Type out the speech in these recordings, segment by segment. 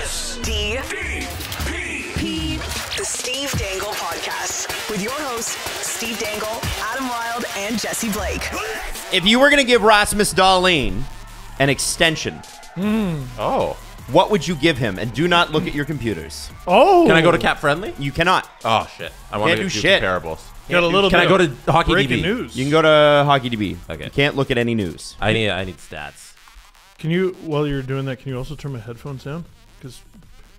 Steve P. The Steve Dangle Podcast with your hosts, Steve Dangle, Adam Wylde, and Jesse Blake. If you were going to give Rasmus Dahlin an extension, hmm. Oh. what would you give him? And do not look at your computers. Oh, Can I go to Cap Friendly? You cannot. Oh shit! I want Can't to do do shit. comparables. Got a little Can bit I go of to Hockey breaking DB? news? You can go to Hockey DB. Okay. You can't look at any news. I need I need stats. Can you, while you're doing that, can you also turn my headphones down? Because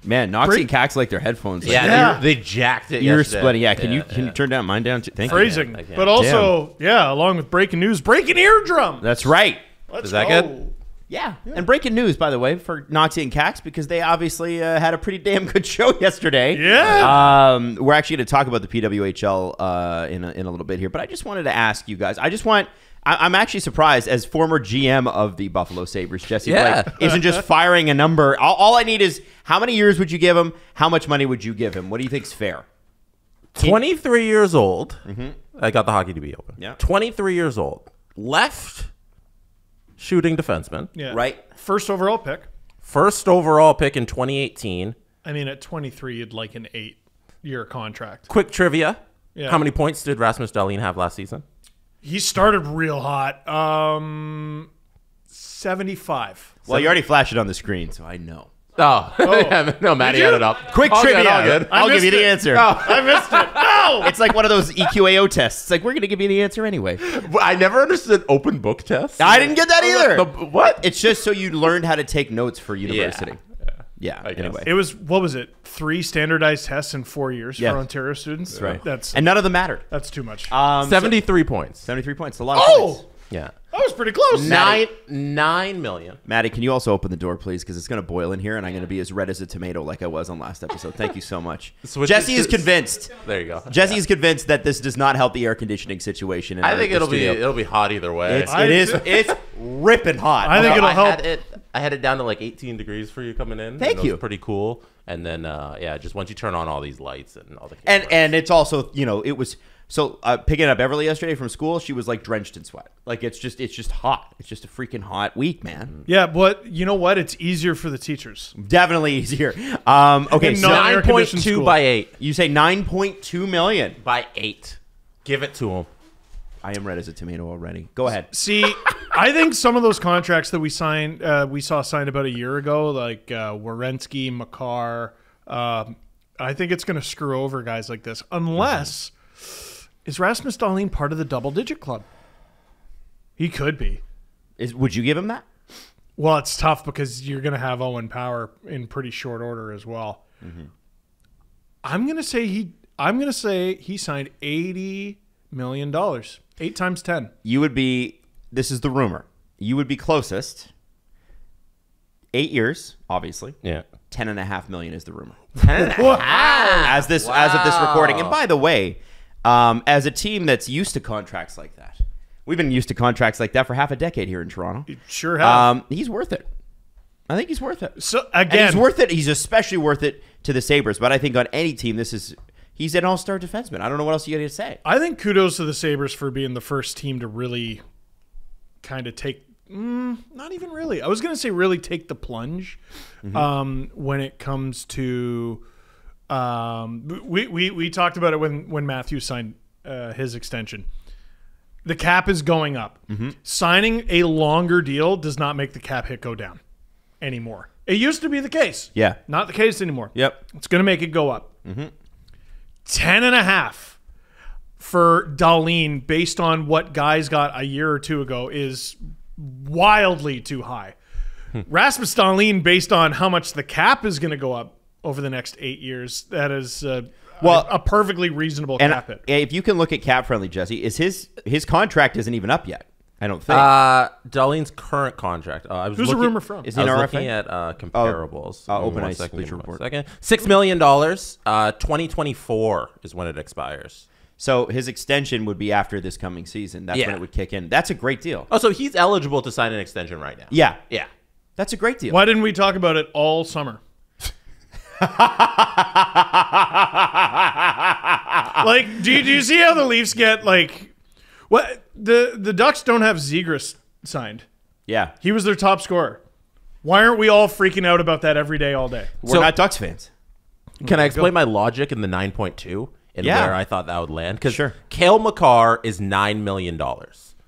Man, Noxie Break- and Cax like their headphones. Like Yeah, Yeah. They, they jacked it. You're yesterday. splitting. Yeah, can you Yeah, can you turn down mine down? Too? Thank you. phrasing, I but also, yeah, along with breaking news, breaking eardrum. That's right. Let's Is that go. good? Yeah. And breaking news, by the way, for Noxie and Cax because they obviously uh, had a pretty damn good show yesterday. Yeah. Um, we're actually going to talk about the PWHL uh, in, a, in a little bit here, but I just wanted to ask you guys. I just want. I, I'm actually surprised, as former GM of the Buffalo Sabres, Jesse Yeah. Blake isn't just firing a number. All, all I need is how many years would you give him? How much money would you give him? What do you think's fair? 23 years old. Mm-hmm. I got the hockey to be open. Yeah. 23 years old. Left shooting defenseman. yeah. Right. First overall pick. First overall pick in 2018. I mean, at 23, you'd like an eight-year contract. Quick trivia. Yeah. How many points did Rasmus Dahlin have last season? He started real hot. Um, 75. Well, you already flashed it on the screen, so I know. Oh, no, Maddie Did you? had it up. Quick All good, trivia. all good. I'll I give you missed the it. answer. I missed it. No. It's like one of those E EQAO tests. It's like we're going to give you the answer anyway. I never understood open book tests. I didn't get that either. The- what? It's just so you learned how to take notes for university. Yeah. I guess. anyway. It was what was it? Three standardized tests in four years Yeah. for Ontario students. That's right. That's and none of them mattered. that's too much. Um, 73 points. 73 points. A lot of oh, points. Yeah. that was pretty close. Nine, nine million. Maddie, can you also open the door, please? Because it's going to boil in here, and I'm going to be as red as a tomato like I was on last episode. Thank you so much. Switch Jesse is convinced. There you go. Jesse is convinced that this does not help the air conditioning situation. In I our- think it'll be it'll be hot either way. It's, it is. It's ripping hot. I think So it'll I help. It, I had it down to like 18 degrees for you coming in. Thank and you. Was pretty cool. And then uh, yeah, just once you turn on all these lights and all the and cameras. and it's also you know it was so uh, picking up Beverly yesterday from school. She was like drenched in sweat. Like it's just it's just hot. It's just a freaking hot week, man. Yeah, but you know what? It's easier for the teachers. Definitely easier. Um, okay, And so not- nine air-conditioned point two school. by eight you say nine point two million. by eight. Give it to him. I am red as a tomato already. Go ahead. See, I think some of those contracts that we signed, uh, we saw signed about a year ago, like uh, Werenski, Makar. Um, I think it's going to screw over guys like this, unless is Rasmus Dahlin part of the double-digit club? He could be. Is would you give him that? Well, it's tough because you're going to have Owen Power in pretty short order as well. I'm going to say he. I'm going to say he signed eighty million dollars, eight times ten. You would be. This is the rumor. You would be closest. Eight years, obviously. Yeah. Ten and a half million is the rumor. Wow. as this as of this recording. And by the way, um, as a team that's used to contracts like that, we've been used to contracts like that for half a decade here in Toronto. Sure have. Um, he's worth it. I think he's worth it. so And again, he's worth it. He's especially worth it to the Sabres. But I think on any team, this is he's an all-star defenseman. I don't know what else you got to say. I think kudos to the Sabres for being the first team to really kind of take, mm, not even really. I was going to say really take the plunge um, when it comes to. Um, we, we, we talked about it when, when Matthew signed uh, his extension. The cap is going up. Signing a longer deal does not make the cap hit go down anymore. It used to be the case. Yeah. Not the case anymore. Yep. It's going to make it go up. Ten and a half for Dahlin based on what guys got a year or two ago is wildly too high. Rasmus Dahlin based on how much the cap is going to go up over the next eight years, that is uh, Well, a, a perfectly reasonable And cap hit. if you can look at cap friendly, Jesse, is his his contract isn't even up yet. I don't think. Uh, Dahlin's current contract. Uh, I was Who's the looking, rumor from? Is I he was an looking RFA? at uh, comparables. uh, Give me Open one Ice second, Bleacher give me one Report. second. Six million dollars. Uh, twenty twenty four is when it expires. so his extension would be after this coming season. That's when Yeah. it would kick in. That's a great deal. Oh, so he's eligible to sign an extension right now. Yeah, Yeah. that's a great deal. Why didn't we talk about it all summer? like, do you, do you see how the Leafs get like what the the Ducks don't have Zegras signed. Yeah, He was their top scorer. Why aren't we all freaking out about that every day, all day? We're So- not Ducks fans. Can I explain my logic in the 9.2 and Yeah. where I thought that would land? Because Sure. Cale Makar is $9 million.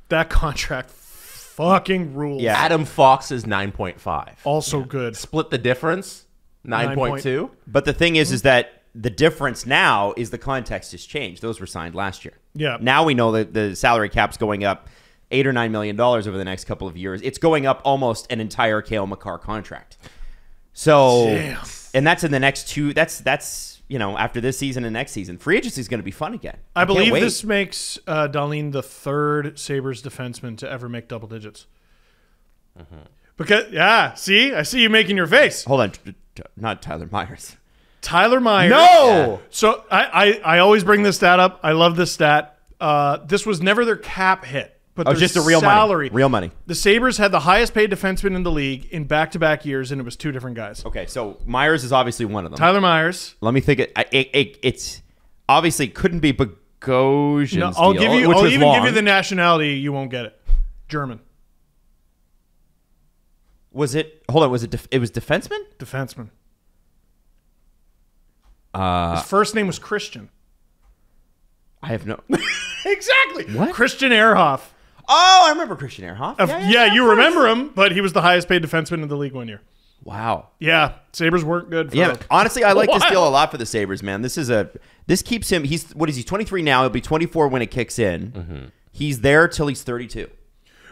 That contract fucking rules. Yeah. Adam Fox is 9.5. Also good. Split the difference, 9.2. But the thing is, is that the difference now is the context has changed. Those were signed last year. Yeah. Now we know that the salary cap's going up eight or nine million dollars over the next couple of years. It's going up almost an entire Cale Makar contract. So, Damn. and that's in the next two. That's that's you know after this season and next season, free agency is going to be fun again. I can't believe this makes uh, Dahlin the third Sabres defenseman to ever make double digits. Mm-hmm. Because yeah, see, I see you making your face. Hold on, not Tyler Myers. Tyler Myers. No! So I, I I always bring this stat up. I love this stat. Uh, this was never their cap hit, but Oh, their just a real salary. money. Real money. The Sabres had the highest paid defenseman in the league in back to back years, and it was two different guys. Okay, so Myers is obviously one of them. Tyler Myers. Let me think. It, it, it it's obviously couldn't be Bogosian's No, I'll deal, give you. I'll even give you the nationality. You won't get it. German Was it? Hold on. Was it? Def, it was defenseman. defenseman. Uh, His first name was Christian. I have no. Exactly. What? Christian Ehrhoff. oh, I remember Christian Ehrhoff. Of- yeah, you remember him, but he was the highest paid defenseman in the league one year. Wow. Yeah, Sabres weren't good. For Yeah. Honestly, I like this deal a lot for the Sabres, man. This is a. This keeps him. He's what is he? Twenty three now. He'll be twenty four when it kicks in. He's there till he's thirty two.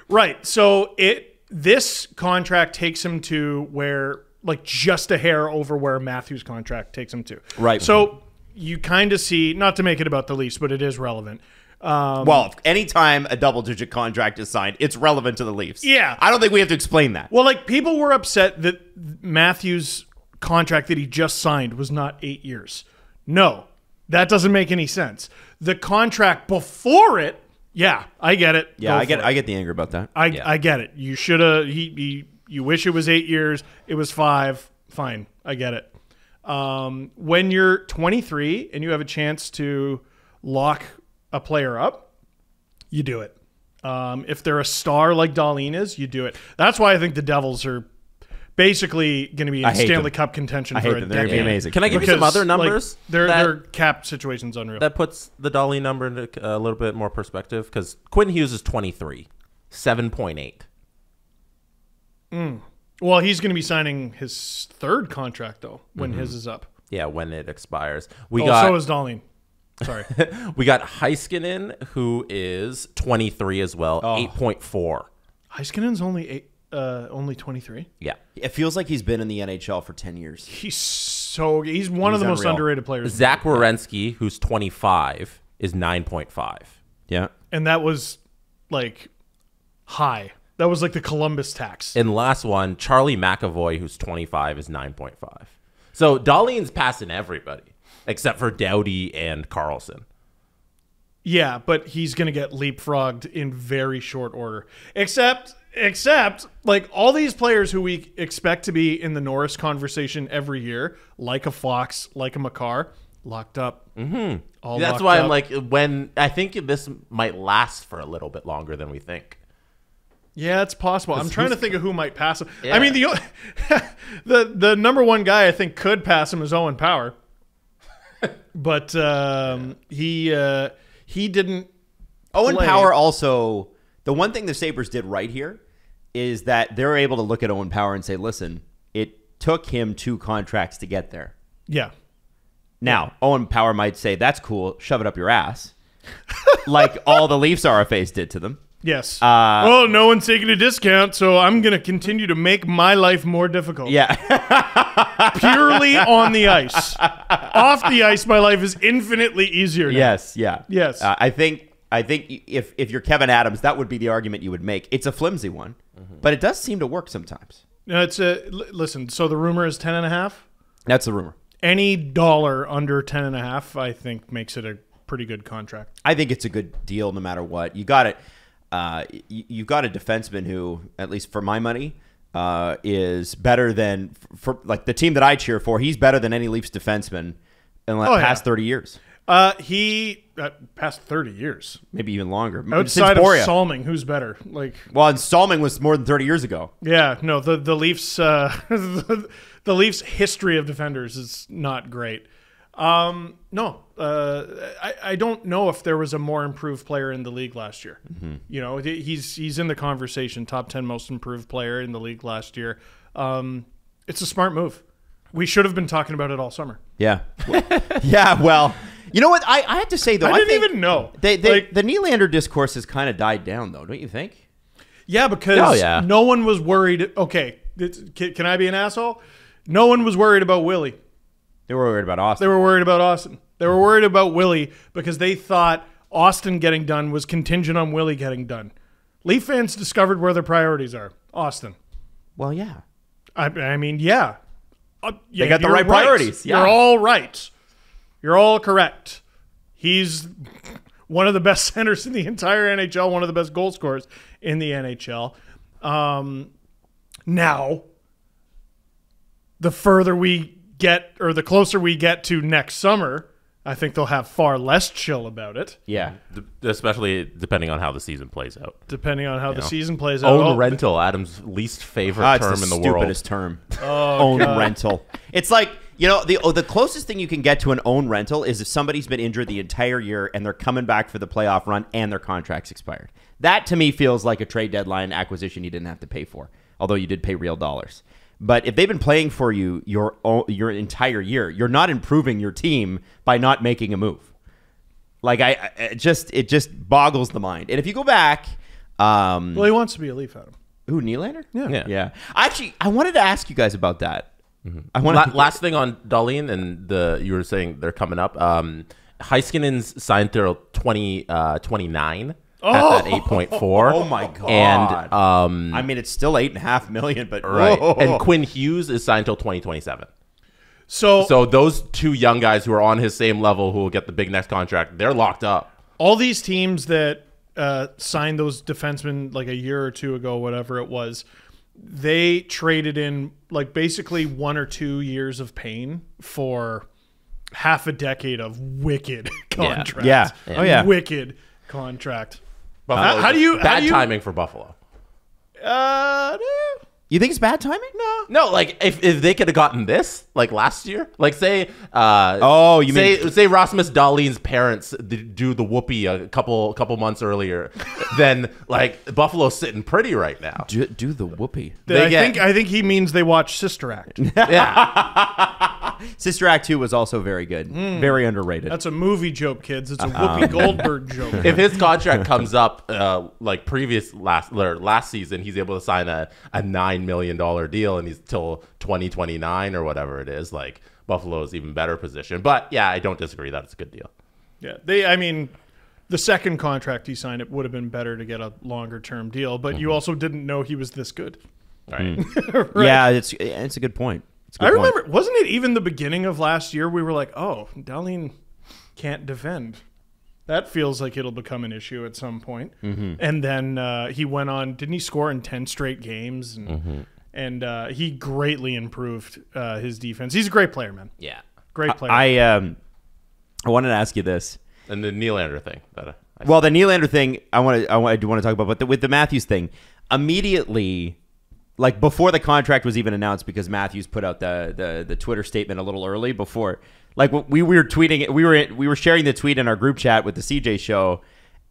Right. So it this contract takes him to where like just a hair over where Matthews' contract takes him to. Right. So you kind of see, not to make it about the Leafs, but it is relevant. Um, Well, anytime a double digit contract is signed, it's relevant to the Leafs. Yeah. I don't think we have to explain that. well, like people were upset that Matthews' contract that he just signed was not eight years. No, that doesn't make any sense. The contract before it, yeah, I get it. yeah, Go I get. it. I get the anger about that. I, I get it. You should have. He, he. You wish it was eight years. It was five. Fine. I get it. Um, when you're 23 and you have a chance to lock a player up, you do it. Um, if they're a star like Dahlin is, you do it. That's why I think the Devils are basically going to be in Stanley them. Cup contention I for hate a them. They're be amazing. Can I give you some Because, other like, numbers? their that, their cap situation's unreal. that puts the Dolly number into a little bit more perspective because Quinn Hughes is 23, 7.8. well, he's going to be signing his third contract though when his is up. Yeah, when it expires. We Oh, got so is Dahlin. Sorry. we got Heiskanen, who is 23 as well, Oh. 8.4. Heiskanen's only eight, uh, only 23. Yeah. It feels like he's been in the NHL for ten years. He's so he's one of He's the most underrated players. Zach Werenski, who's 25, is 9.5. Yeah. and that was like high. That was like the Columbus tax. And last one, Charlie McAvoy, who's 25, is 9.5. So Dahlin's passing everybody except for Doughty and Carlson. yeah, but he's going to get leapfrogged in very short order. Except except like all these players who we expect to be in the Norris conversation every year, like a Fox, like a Makar, locked up. Mm-hmm. All That's why up. I'm like, when I think this might last for a little bit longer than we think. Yeah, it's possible. I'm trying to think of who might pass him. Yeah. I mean, the the the number one guy I think could pass him is Owen Power, but um, he uh, he didn't. Owen play. Power also the one thing the Sabres did right here is that they're able to look at Owen Power and say, listen, it took him two contracts to get there. Yeah, Now, Owen Power might say, that's cool, shove it up your ass. like all the Leafs RFAs did to them. Yes. Uh, well, no one's taking a discount, so I'm going to continue to make my life more difficult. Yeah. purely on the ice. Off the ice, my life is infinitely easier. Now. yes, yeah. Yes. Uh, I think I think if if you're Kevin Adams, that would be the argument you would make. It's a flimsy one, but it does seem to work sometimes. No, it's a l- listen. So the rumor is ten and a half. That's the rumor. Any dollar under ten and a half, I think, makes it a pretty good contract. I think it's a good deal no matter what. You got it. Uh, you, you got a defenseman who, at least for my money, uh, is better than for like the team that I cheer for. He's better than any Leafs defenseman in the Oh, yeah. past thirty years. Uh, he uh, past thirty years maybe even longer. outside of. Salming. Who's better? Like, well, and Salming was more than 30 years ago. yeah, no, the the Leafs, uh, the, the Leafs' history of defenders is not great. Um, no, uh, I, I don't know if there was a more improved player in the league last year. You know, he's he's in the conversation, top ten most improved player in the league last year. Um, it's a smart move. We should have been talking about it all summer. Yeah. yeah, well, you know what? I, I have to say, though, I I, didn't even know. They, they, Like- the Nylander discourse has kind of died down, though, don't you think? Yeah, because Oh, yeah. no one was worried. Okay, can, can I be an asshole? No one was worried about Willie. They were worried about Austin. They were worried about Austin. They were worried about Willie because they thought Austin getting done was contingent on Willie getting done. Leaf fans discovered where their priorities are. Austin. well, yeah. I, I mean, yeah. Uh, yeah, got the you're right priorities, yeah. You're all right. You're all correct. He's one of the best centers in the entire NHL, one of the best goal scorers in the NHL. Um, now, the further we get, or the closer we get to next summer, I think they'll have far less chill about it, Yeah. D- especially depending on how the season plays out. depending on how the know. season plays out. Own Oh, rental, Adam's least favorite Ah, it's term the in the world. stupidest term. own rental. It's like you know the oh, the closest thing you can get to an own rental is if somebody's been injured the entire year and they're coming back for the playoff run and their contract's expired. That to me feels like a trade deadline acquisition you didn't have to pay for, although you did pay real dollars. But if they've been playing for you your your entire year, you're not improving your team by not making a move. Like I, I it just it just boggles the mind. And if you go back, um, Well, he wants to be a Leaf, Adam. Ooh, Nylander? Yeah. Yeah. Yeah. Actually, I wanted to ask you guys about that. I want La- last thing on Dahlin and the you were saying they're coming up. Um, Heiskanen's signed till 20, uh, 29 at that 8.4. Oh my god. And um, I mean, it's still eight and a half million, but right. Whoa. And Quinn Hughes is signed till 2027. So, So those two young guys who are on his same level who will get the big next contract, they're locked up. all these teams that uh, signed those defensemen like a year or two ago, whatever it was, they traded in like basically one or two years of pain for half a decade of wicked contract. Yeah. Oh, yeah. wicked contract. Buffalo- how do you- Bad how do you- timing for Buffalo. Uh, you think it's bad timing? no. No, like if, if they could have gotten this like last year, like say, uh, Oh, you say mean- say Rasmus Dahlin's parents do the whoopee a couple couple months earlier, then like Buffalo's sitting pretty right now. Do, do the whoopee. They I get- think I think he means they watch Sister Act. Yeah, Sister Act 2 was also very good. Very underrated. That's a movie joke, kids. It's a Uh-huh. Whoopi Goldberg joke. if his contract comes up uh, like previous last or last season, he's able to sign a, a nine million dollar deal, and he's till twenty twenty nine or whatever it is. Like Buffalo's even better position, but yeah, I don't disagree that it's a good deal. Yeah, they. I mean, the second contract he signed, it would have been better to get a longer term deal. But Mm-hmm. you also didn't know he was this good. Right. Yeah, it's it's a good point. It's a I point. remember, wasn't it even the beginning of last year? We were like, "Oh, Dahlin can't defend." That feels like it'll become an issue at some point. Mm-hmm. And then uh, he went on. Didn't he score in ten straight games? And Mm-hmm. and uh, he greatly improved uh, his defense. He's a great player, man. yeah, Great player. I um I wanted to ask you this. and the Nylander thing. That I, I Well, the Nylander thing, I want to, I, want- I do want to talk about, but the, with the Matthews thing, immediately, like before the contract was even announced, because Matthews put out the the, the Twitter statement a little early before, like we, we were tweeting, it- we were we were sharing the tweet in our group chat with the CJ show,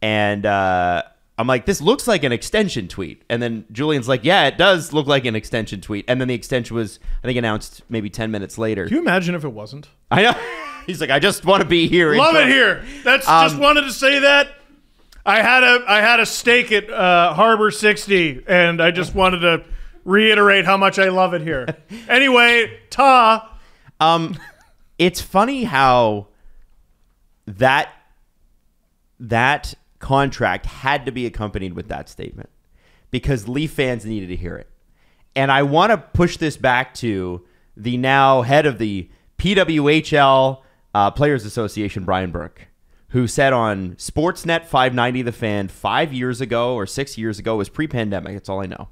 and uh, I'm like, this looks like an extension tweet, and then Julian's like, yeah, it does look like an extension tweet, and then the extension was, I think, announced maybe ten minutes later. Can you imagine if it wasn't? I know. He's like, I just want to be here. Love it here. That's Um, just wanted to say that. I had a I had a steak at uh, Harbor 60, and I just wanted to reiterate how much I love it here. Anyway, ta. Um, it's funny how that that contract had to be accompanied with that statement because Leaf fans needed to hear it. And I want to push this back to the now head of the PWHL uh, Players Association, Brian Burke, who said on Sportsnet 590 The Fan five years ago or six years ago, was pre pandemic, that's all I know,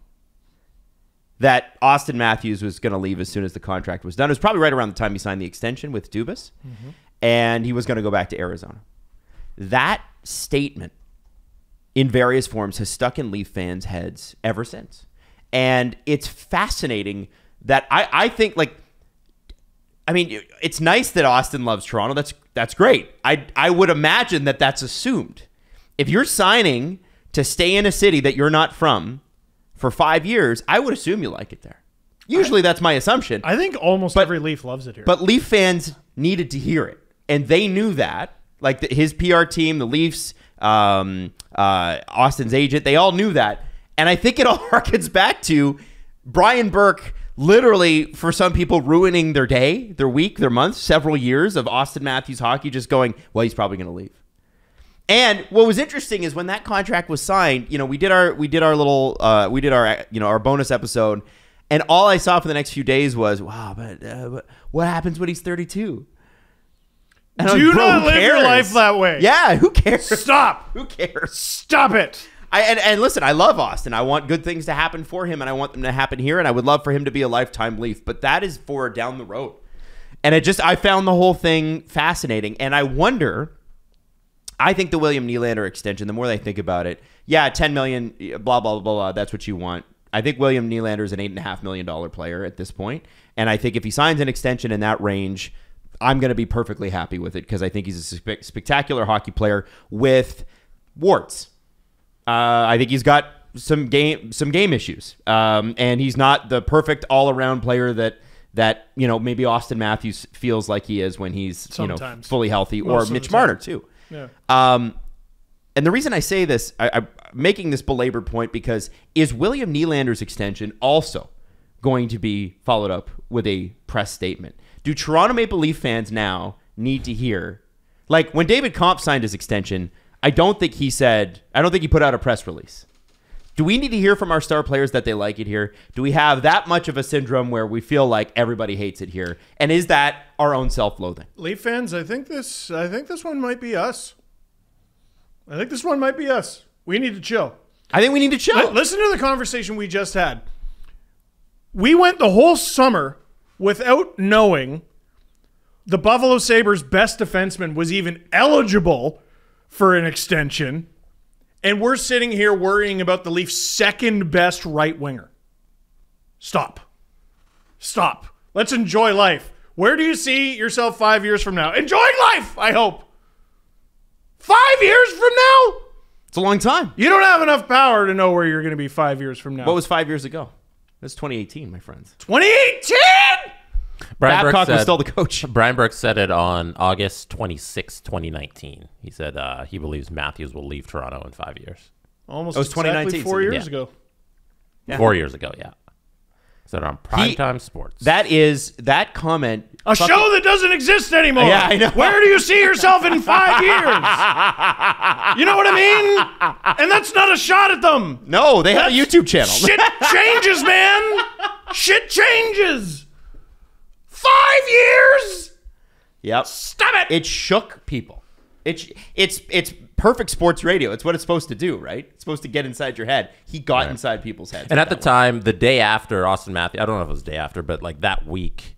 that Austin Matthews was going to leave as soon as the contract was done. It was probably right around the time he signed the extension with Dubas. Mm-hmm. and he was going to go back to Arizona. That statement in various forms has stuck in Leaf fans' heads ever since. And it's fascinating that I, I think like I mean it's nice that Austin loves Toronto. That's that's great. I I would imagine that that's assumed. If you're signing to stay in a city that you're not from for 5 years, I would assume you like it there. Usually that's my assumption. I think almost But- every Leaf loves it here. But Leaf fans needed to hear it, and they knew that. Like the, his PR team, the Leafs, um, uh, Austin's agent, they all knew that. And I think it all harkens back to Brian Burke, literally for some people ruining their day, their week, their month, several years of Austin Matthews hockey, just going, well, he's probably going to leave. And what was interesting is when that contract was signed, you know, we did our we did our little uh, we did our you know our bonus episode, and all I saw for the next few days was, wow, but, uh, but what happens when he's thirty two? Do not live your life that way. Yeah, who cares? Stop. Who cares? Stop it. I, and, and listen, I love Austin. I want good things to happen for him, and I want them to happen here. And I would love for him to be a lifetime Leaf, but that is for down the road. And it just, I found the whole thing fascinating, and I wonder. I think the William Nylander extension. The more they think about it, yeah, ten million, blah blah blah blah. That's what you want. I think William Nylander is an eight and a half million dollar player at this point, and I think if he signs an extension in that range, I'm going to be perfectly happy with it because I think he's a spe- spectacular hockey player with warts. Uh, I think he's got some game some game issues, um, and he's not the perfect all around player that that you know maybe Austin Matthews feels like he is when he's you know fully healthy, Most or Mitch. Marner too. Yeah. Um, and the reason I say this, I, I'm making this belabored point because is William Nylander's extension also going to be followed up with a press statement? Do Toronto Maple Leaf fans now need to hear, like when David Kämpf signed his extension? I don't think he said. I don't think he put out a press release. Do we need to hear from our star players that they like it here? Do we have that much of a syndrome where we feel like everybody hates it here? And is that our own self-loathing? Leaf fans, I think this I think this one might be us. I think this one might be us. We need to chill. I think we need to chill. Li- Listen to the conversation we just had. We went the whole summer without knowing the Buffalo Sabres best defenseman was even eligible for an extension. And we're sitting here worrying about the Leafs' second best right winger. Stop. Stop. Let's enjoy life. Where do you see yourself five years from now? Enjoying life, I hope. Five years from now? it's a long time. You don't have enough power to know where you're going to be five years from now. What was five years ago? That's 2018, my friends. 2018? Brian Burke Babcock was said- still the coach. Brian Burke said it on August 26, 2019. He said uh, he believes Matthews will leave Toronto in five years. Almost It was exactly 2019, four so years yeah. ago. Four years ago, yeah. Said on primetime sports. That is that comment. A fucking- show that doesn't exist anymore. Yeah, I know. Where do you see yourself in five years? You know what I mean? And that's not a shot at them. No, they have a YouTube channel. Shit changes, man. Shit changes. Five years? Yep. Stop it. It shook people. It's it's it's perfect sports radio. It's what it's supposed to do, right? It's supposed to get inside your head. He got inside people's heads. And at the that time, the day after Austin Matthews, I don't know if it was the day after, but like that week,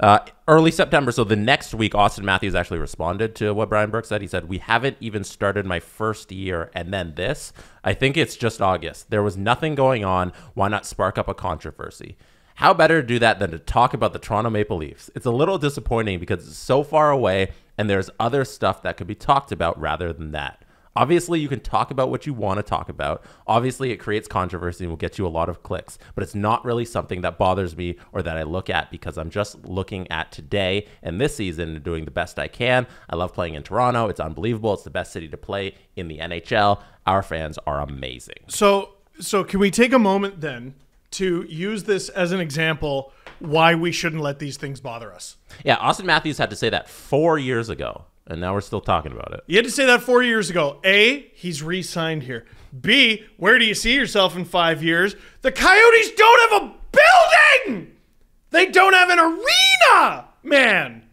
uh, early September. So the next week, Austin Matthews actually responded to what Brian Burke said. He said, "We haven't even started my first year, and then this. I think it's just August. There was nothing going on. Why not spark up a controversy?" How better to do that than to talk about the Toronto Maple Leafs? It's a little disappointing because it's so far away and there's other stuff that could be talked about rather than that. Obviously, you can talk about what you want to talk about. Obviously, it creates controversy and will get you a lot of clicks, but it's not really something that bothers me or that I look at because I'm just looking at today and this season and doing the best I can. I love playing in Toronto. It's unbelievable. It's the best city to play in the NHL. Our fans are amazing. So, so can we take a moment then to use this as an example why we shouldn't let these things bother us? Yeah, Austin Matthews had to say that four years ago, and now we're still talking about it. You had to say that four years ago. A, he's re-signed here. B, where do you see yourself in five years? The Coyotes don't have a building. They don't have an arena, man.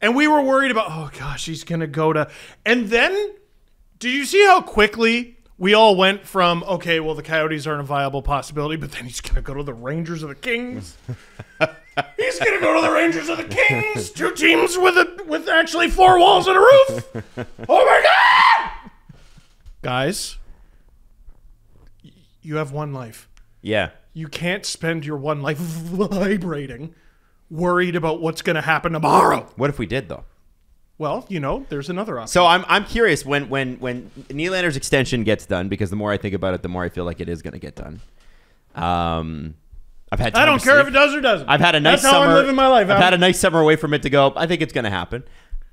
And we were worried about, oh gosh, he's gonna go to. And then, did you see how quickly we all went from, okay, well the Coyotes aren't a viable possibility, but then he's gonna go to the Rangers or the Kings. He's gonna go to the Rangers or the Kings, two teams with a with actually four walls and a roof. Oh my god! Guys, y- you have one life. Yeah. You can't spend your one life vibrating, worried about what's gonna happen tomorrow. What if we did though? Well, you know, there's another option. So I'm I'm curious when when when Nylander's extension gets done because the more I think about it, the more I feel like it is going to get done. Um, I've had. I don't care if it does or doesn't. I've had a nice That's how summer. I'm living my life. I've Adam. had a nice summer away from it to go. I think it's going to happen.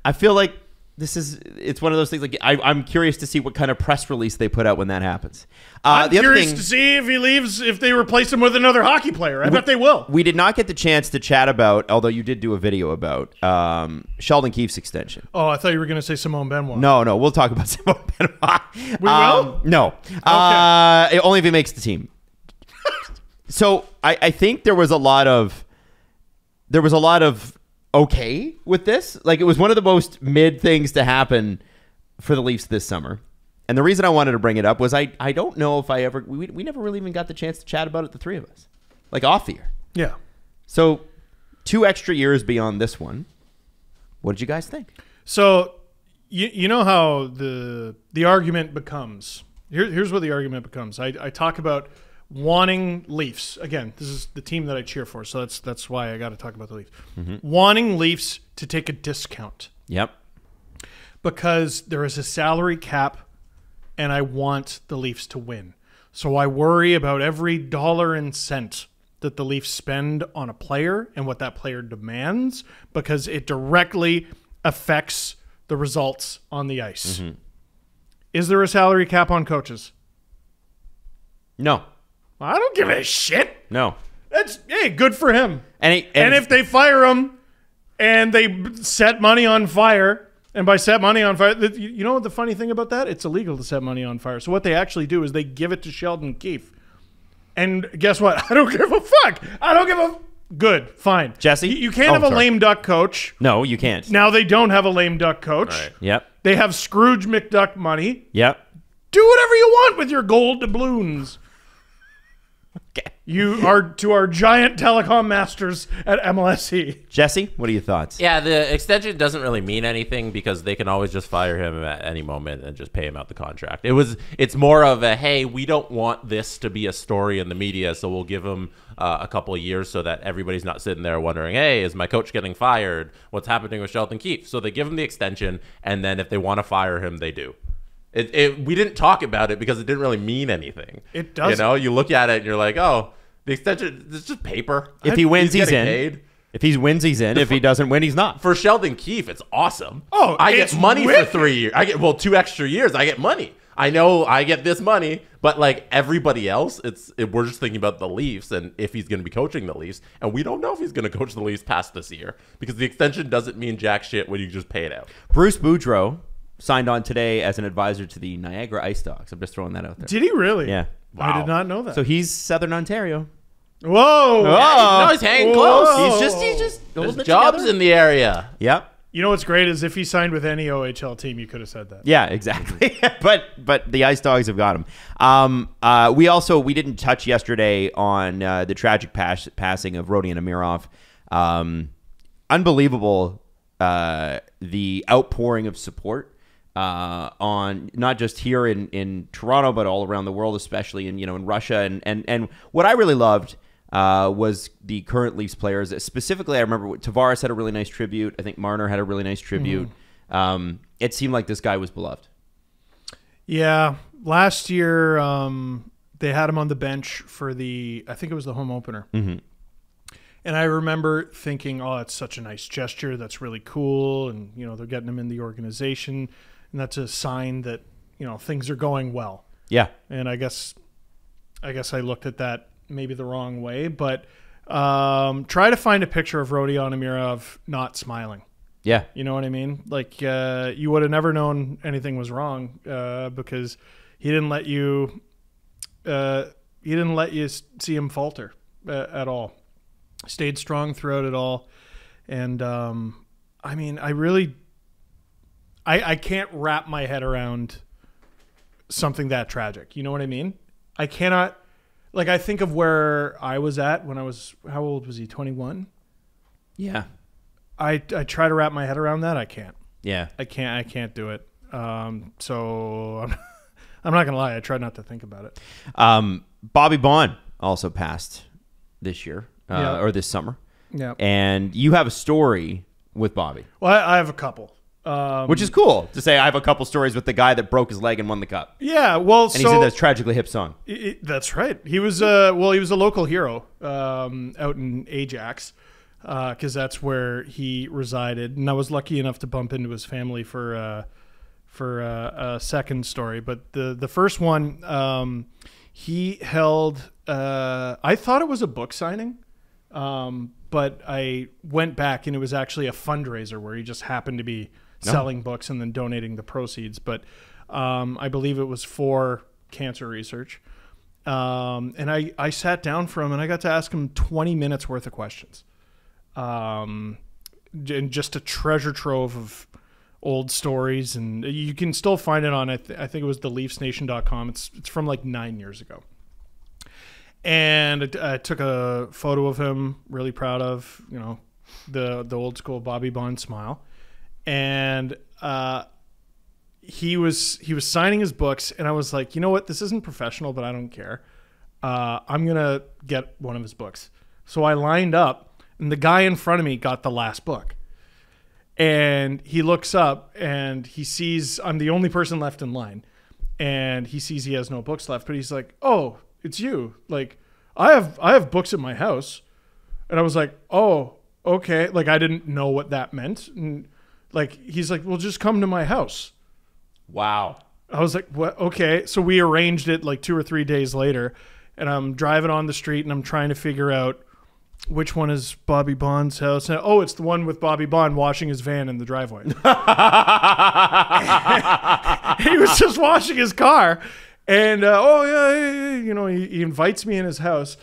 I feel like this is it's one of those things. Like I, I'm curious to see what kind of press release they put out when that happens. Uh, I'm the other curious thing, to see if he leaves, if they replace him with another hockey player. I bet they will. we did not get the chance to chat about, although you did do a video about um, Sheldon Keefe's extension. Oh, I thought you were going to say Simone Benoit. No, no, we'll talk about Simone Benoit. We Um, will? No, uh, only if he makes the team. so I, I think there was a lot of there was a lot of okay with this. Like it was one of the most mid things to happen for the Leafs this summer. And the reason I wanted to bring it up was I, I don't know if I ever we, we never really even got the chance to chat about it the three of us like off the air. Yeah. So two extra years beyond this one. What did you guys think? So you, you know how the the argument becomes. Here, here's what the argument becomes. I, I talk about wanting Leafs again. This is the team that I cheer for, so that's that's why I got to talk about the Leafs. Mm-hmm. Wanting Leafs to take a discount Yep. because there is a salary cap, and I want the Leafs to win. So I worry about every dollar and cent that the Leafs spend on a player and what that player demands because it directly affects the results on the ice. Mm-hmm. Is there a salary cap on coaches? No. I don't give a shit. No. That's hey, good for him. And, he, And if they fire him and they set money on fire, and by set money on fire, you you know what the funny thing about that? It's illegal to set money on fire. So what they actually do is they give it to Sheldon Keefe. And guess what? I don't give a fuck. I don't give a good. Fine. Jesse? you, you can't Oh, have a lame duck coach. No, you can't. Now they don't have a lame duck coach. Right. Yep. They have Scrooge McDuck money. Yep. Do whatever you want with your gold doubloons. Okay. You are to our giant telecom masters at MLSE. Jesse, what are your thoughts? Yeah, the extension doesn't really mean anything because they can always just fire him at any moment and just pay him out the contract. It was it's more of a hey, we don't want this to be a story in the media, so we'll give him uh, a couple of years so that everybody's not sitting there wondering, hey, is my coach getting fired? What's happening with Sheldon Keefe? So they give him the extension, and then if they want to fire him, they do. It, it we didn't talk about it because it didn't really mean anything. It You doesn't. know, you look at it and you're like, oh, the extension it's just paper. If he wins, he's, getting in. paid If he wins, he's in. If he doesn't win, he's not. for Sheldon Keefe, it's awesome. Oh, I it's get money wicked. for three years. I get well two extra years. I get money. I know I get this money, but like everybody else, it's it, we're just thinking about the Leafs and if he's going to be coaching the Leafs, and we don't know if he's going to coach the Leafs past this year because the extension doesn't mean jack shit when you just pay it out. Bruce Boudreau signed on today as an advisor to the Niagara Ice Dogs. I'm just throwing that out there. Did he really? Yeah. Wow. I did not know that. So he's Southern Ontario. Whoa. Oh. no, he's hanging Whoa. close. He's just he's just There's jobs together. in the area. Yep. You know what's great is if he signed with any OHL team, you could have said that. Yeah, exactly. but but the Ice Dogs have got him. Um, uh, we also we didn't touch yesterday on uh, the tragic pass- passing of Rodion Amirov. Um, unbelievable uh, the outpouring of support uh, on not just here in, in Toronto but all around the world, especially in you know in Russia and and and what I really loved. Uh, was the current Leafs players specifically? I remember Tavares had a really nice tribute. I think Marner had a really nice tribute. Um, it seemed like this guy was beloved. Yeah. Last year, um, they had him on the bench for the, I think it was the home opener. Mm-hmm. And I remember thinking, oh, it's such a nice gesture. That's really cool. And, you know, they're getting him in the organization. And that's a sign that, you know, things are going well. Yeah. and I guess I guess I looked at that maybe the wrong way, but um, try to find a picture of Rodion Amirov not smiling. Yeah. You know what I mean? Like uh, you would have never known anything was wrong uh, because he didn't let you uh, he didn't let you see him falter uh, at all. Stayed strong throughout it all, and um, I mean, I really I I can't wrap my head around something that tragic. You know what I mean? I cannot like I think of where I was at when I was how old was he? 21. Yeah. I I try to wrap my head around that. I can't. Yeah. I can't. I can't do it. Um, so I'm, I'm not gonna lie. I try not to think about it. Um, Bobby Baun also passed this year uh, Yeah. or this summer, Yeah. and you have a story with Bobby, Well, I, I have a couple. Um, which is cool to say. I have a couple stories with the guy that broke his leg and won the cup, yeah. Well, and so he's in this tragically hip song. I- I- that's right. He was uh well, he was a local hero um, out in Ajax because that's where he resided, and I was lucky enough to bump into his family for uh, for uh, a second story. But the the first one, um, he held. Uh, I thought it was a book signing. Um, but I went back and it was actually a fundraiser where he just happened to be selling books and then donating the proceeds. But um, I believe it was for cancer research. Um, and I, I sat down for him and I got to ask him 20 minutes worth of questions. Um, and just a treasure trove of old stories. And you can still find it on, I, th- I think it was the leafsnation.com. It's, it's from like nine years ago and I, I took a photo of him. Really proud of you know the the old school Bobby Baun smile, and uh, he was he was signing his books, and I was like, you know what, this isn't professional, but I don't care. Uh, I'm gonna get one of his books. So I lined up, and the guy in front of me got the last book. And he looks up and he sees I'm the only person left in line and he sees he has no books left but he's like oh it's you like i have i have books at my house and i was like oh okay like i didn't know what that meant and like he's like well just come to my house Wow. i was like what okay so we arranged it like two or three days later and i'm driving on the street and i'm trying to figure out which one is Bobby Baun's house? And, oh, it's the one with Bobby Baun washing his van in the driveway. he was just washing his car, and uh, oh yeah, yeah, yeah, you know, he, he invites me in his house,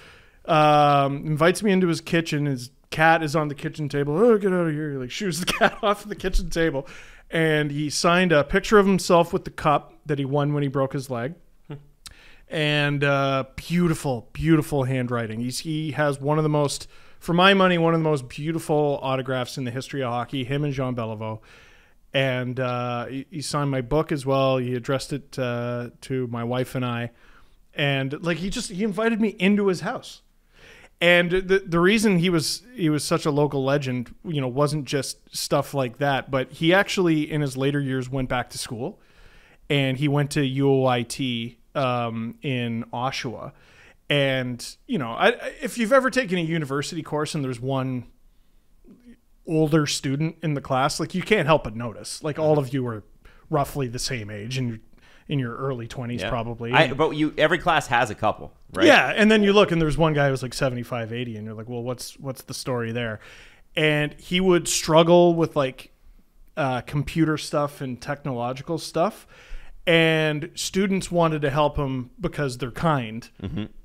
um, invites me into his kitchen. His cat is on the kitchen table. Oh, get out of here! He like shoos the cat off the kitchen table, and he signed a picture of himself with the cup that he won when he broke his leg and uh, beautiful, beautiful handwriting. He's, he has one of the most, for my money, one of the most beautiful autographs in the history of hockey. Him and Jean Beliveau, and uh, he, he signed my book as well. He addressed it uh, to my wife and I, and like he just he invited me into his house. And the the reason he was he was such a local legend, you know, wasn't just stuff like that, but he actually in his later years went back to school and he went to UOIT um, in Oshawa. And you know, I, if you've ever taken a university course and there's one older student in the class, like you can't help but notice. Like all of you are roughly the same age, and in your early twenties probably. I, but you, every class has a couple, right? Yeah, and then you look and there's one guy who's like 75, 80 and you're like, "Well, what's what's the story there?" And he would struggle with like uh, computer stuff and technological stuff. And students wanted to help him because they're kind.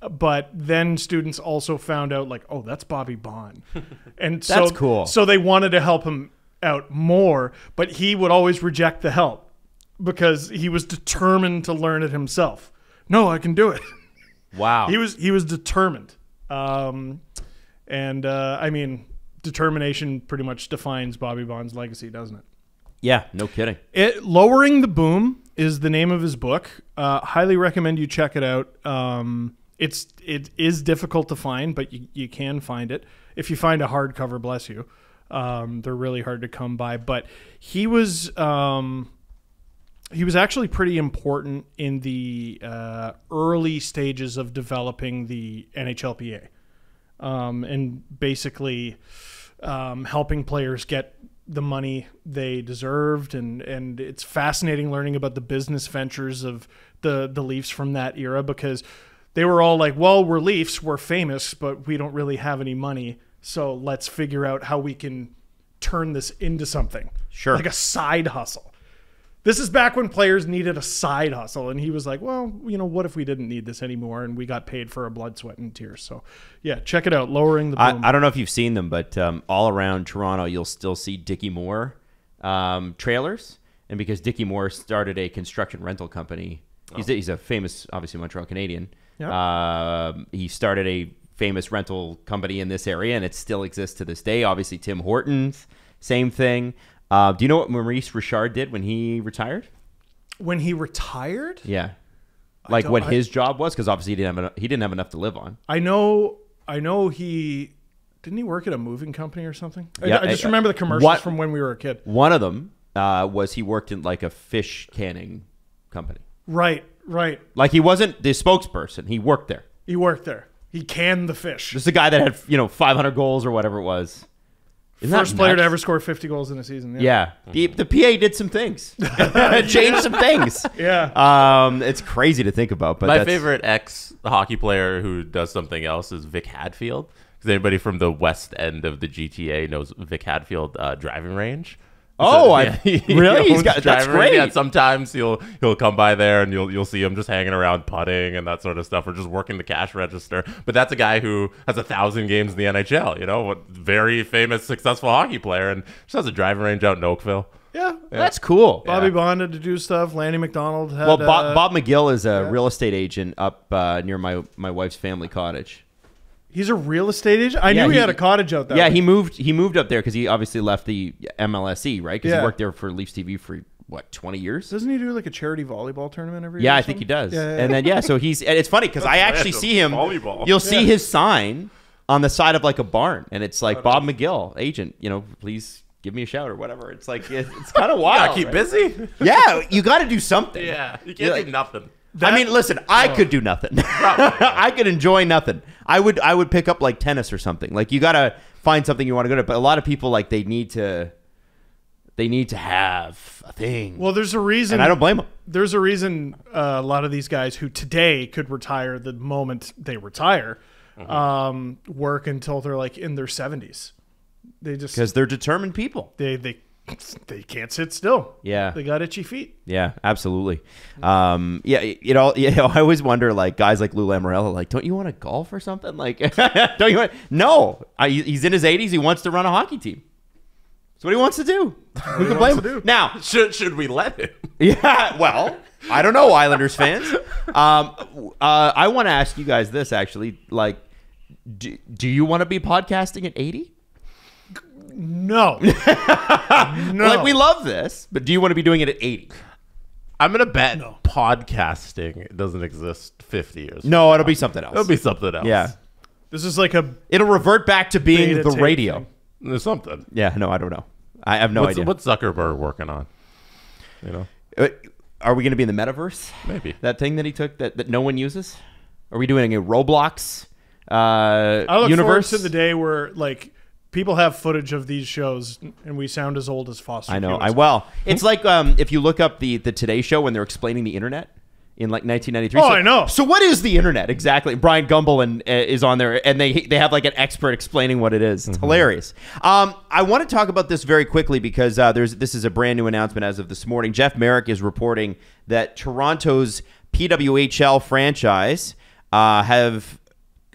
But then students also found out, like, oh, that's Bobby Baun. And so, cool. So they wanted to help him out more, but he would always reject the help because he was determined to learn it himself. No, I can do it. Wow. He was he was determined, um, and uh, I mean, determination pretty much defines Bobby Baun's legacy, doesn't it? yeah. No kidding. It lowering the boom is the name of his book. Uh, highly recommend you check it out. Um, it's it is difficult to find, but you, you can find it. If you find a hardcover, bless you. Um, they're really hard to come by. But he was um, he was actually pretty important in the uh, early stages of developing the NHLPA, um, and basically um, helping players get the money they deserved, and and it's fascinating learning about the business ventures of the the Leafs from that era because they were all like, well, we're Leafs, we're famous, but we don't really have any money, so let's figure out how we can turn this into something, Sure. like a side hustle. This is back when players needed a side hustle, and he was like, "Well, you know, what if we didn't need this anymore, and we got paid for our blood, sweat, and tears?" So, yeah, check it out. Lowering the. I, I don't know if you've seen them, but um, all around Toronto, you'll still see Dickie Moore um, trailers. And because Dickie Moore started a construction rental company, he's, he's a famous, obviously Montreal Canadien. Yeah. Um, he started a famous rental company in this area, and it still exists to this day. Obviously, Tim Hortons, same thing. Uh, do you know what Maurice Richard did when he retired? When he retired, Yeah, like what I- his job was, because obviously he didn't have enough, he didn't have enough to live on. I know. I know he didn't he work at a moving company or something. I- Yeah, I, just I- remember the commercials what- from when we were a kid. One of them uh, was he worked in like a fish canning company. Right, right. Like he wasn't the spokesperson; he worked there. He worked there. He canned the fish. Just a guy that had you know 500 goals or whatever it was. Isn't First player to ever score 50 goals in a season. Yeah. Yeah, the, the PA did some things, changed some things. Yeah. Um, it's crazy to think about, but My that's- favorite ex hockey player who does something else is Vic Hadfield. Because anybody from the west end of the GTA knows Vic Hadfield uh, driving range. Oh, I- he really? He's owns got- that's driving range. great. Yeah, sometimes he'll he'll come by there and you'll you'll see him just hanging around putting and that sort of stuff, or just working the cash register. But that's a guy who has a thousand games in the NHL. You know, what very famous, successful hockey player, and just has a driving range out in Oakville. yeah. That's cool. Bobby Baun had to do stuff. Lanny McDonald had. Well, Bob, uh, Bob McGill is a real estate agent up uh, near my my wife's family cottage. He's a real estate agent. I Yeah, knew he, he- had a cottage out there. yeah, he moved. He moved up there because he obviously left the MLSE, right? Because Yeah. he worked there for Leafs TV for what twenty years. Doesn't he do like a charity volleyball tournament every year? Yeah, or I think he does. Yeah, yeah, And then yeah, so he's and it's funny because I actually see him. Volleyball. You'll see Yeah. his sign on the side of like a barn, and it's like Bob McGill, agent. You know, please give me a shout or whatever. It's like it's, it's kind of wild. Gotta keep right? busy. Yeah, you got to do something. Yeah, you can't like- do nothing. I mean, listen, I could do nothing. I could enjoy nothing. I would I would pick up like tennis or something. Like you got to find something you want to go to. But a lot of people like they need to they need to have a thing. Well, there's a reason. and I don't blame them. There's a reason uh, a lot of these guys who today could retire the moment they retire, Mm-hmm. um, work until they're like in their 70s. They just Because they're determined people. they they they can't sit still. Yeah. they got itchy feet. Yeah, absolutely. Um, yeah, you know, you know, I always wonder, like guys like Lou Lamoriello, like, don't you want to golf or something? Like, don't you want? No, I, he's in his 80s. He wants to run a hockey team. That's what he wants to do. Who can blame him? do. Now, Should should we let him? yeah, well, I don't know, Islanders fans. Um, uh, I want to ask you guys this actually. Like, do, do you want to be podcasting at 80? No, no. Like, we love this, but do you want to be doing it at 80? I'm gonna bet podcasting doesn't exist 50 years. No, it'll be something else. it'll be something else. yeah. this is like a It'll revert back to being Beta the tape radio. thing. there's something. Yeah, no, I don't know. I have no what's, idea. what's Zuckerberg working on? You know, Uh, Are we going to be in the metaverse? maybe. That thing that he took that, that no one uses? Are we doing a Roblox uh, I look universe? forward to the day where like people have footage of these shows and we sound as old as Foster. I know. Hewitt. I well, it's like um, if you look up the the Today Show when they're explaining the internet in like 1993. Oh, So- I know. So what is the internet exactly? Bryant Gumbel and uh, is on there, and they they have like an expert explaining what it is. It's Mm-hmm. hilarious. Um, I want to talk about this very quickly because uh, there's this is a brand new announcement as of this morning. Jeff Marek is reporting that Toronto's PWHL franchise uh, have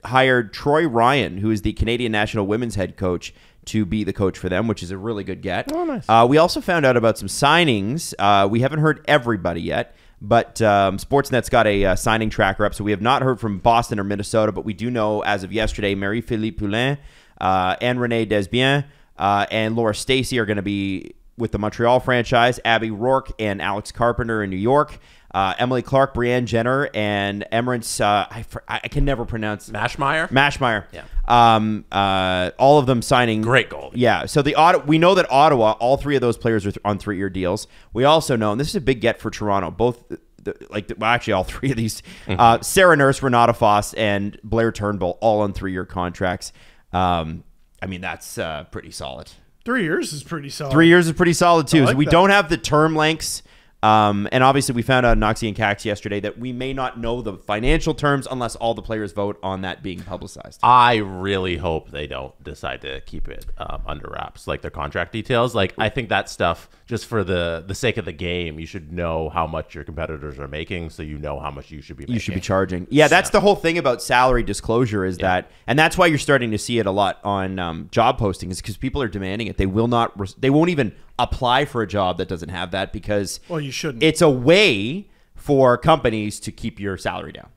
hired Troy Ryan, who is the Canadian national women's head coach, to be the coach for them, which is a really good get. Oh, nice. Uh, we also found out about some signings. Uh, we haven't heard everybody yet, but um, Sportsnet's got a uh, signing tracker up, so we have not heard from Boston or Minnesota, but we do know as of yesterday, Marie-Philippe Poulin uh, and Renee Desbiens uh, and Laura Stacey are going to be with the Montreal franchise, Abby Roque and Alex Carpenter in New York. Uh, Emily Clark, Brianne Jenner, and Emerance. Uh, I, fr- I can never pronounce Maschmeyer. Maschmeyer. Yeah. Um, uh, all of them signing. Great goal. Yeah. So the Ottawa, we know that Ottawa, all three of those players are th- on three-year deals. We also know, and this is a big get for Toronto. Both, the, like, well, actually, all three of these: uh, Sarah Nurse, Renata Fast, and Blair Turnbull, all on three-year contracts. Um, I mean, that's uh, pretty solid. Three years is pretty solid. Three years is pretty solid too. I So like we that. don't have the term lengths. Um, and obviously, we found out in Noxie and Cax yesterday that we may not know the financial terms unless all the players vote on that being publicized. I really hope they don't decide to keep it um, under wraps, like their contract details. Like I think that stuff, just for the the sake of the game, you should know how much your competitors are making, so you know how much you should be. Making. you should be charging. Yeah, that's the whole thing about salary disclosure is that, and that's why you're starting to see it a lot on um, job postings, because people are demanding it. They will not, they won't even apply for a job that doesn't have that because Well, you shouldn't. it's a way for companies to keep your salary down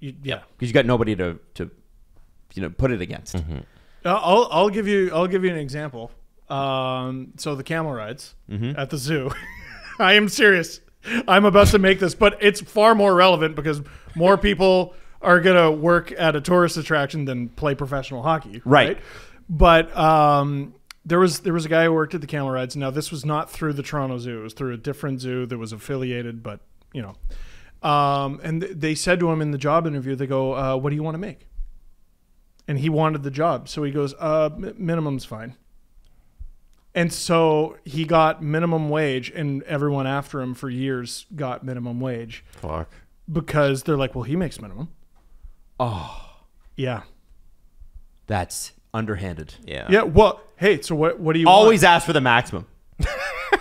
You- yeah. because you got nobody to to you know put it against. Uh, I'll I'll give you I'll give you an example. Um, so the camel rides Mm-hmm. at the zoo. I am serious. I'm about to make this, but it's far more relevant because more people are gonna work at a tourist attraction than play professional hockey. Right. But um, there was there was a guy who worked at the camel rides. Now this was not through the Toronto Zoo. It was through a different zoo that was affiliated, but you know. Um, and th- they said to him in the job interview, they go, uh, "What do you want to make?" And he wanted the job, so he goes, uh, mi- "Minimum's fine." And so he got minimum wage, and everyone after him for years got minimum wage Fuck. because they're like, "Well, he makes minimum." Oh, Yeah, that's underhanded. Yeah. yeah. Well, hey, so what? What do you Always Want? ask for the maximum.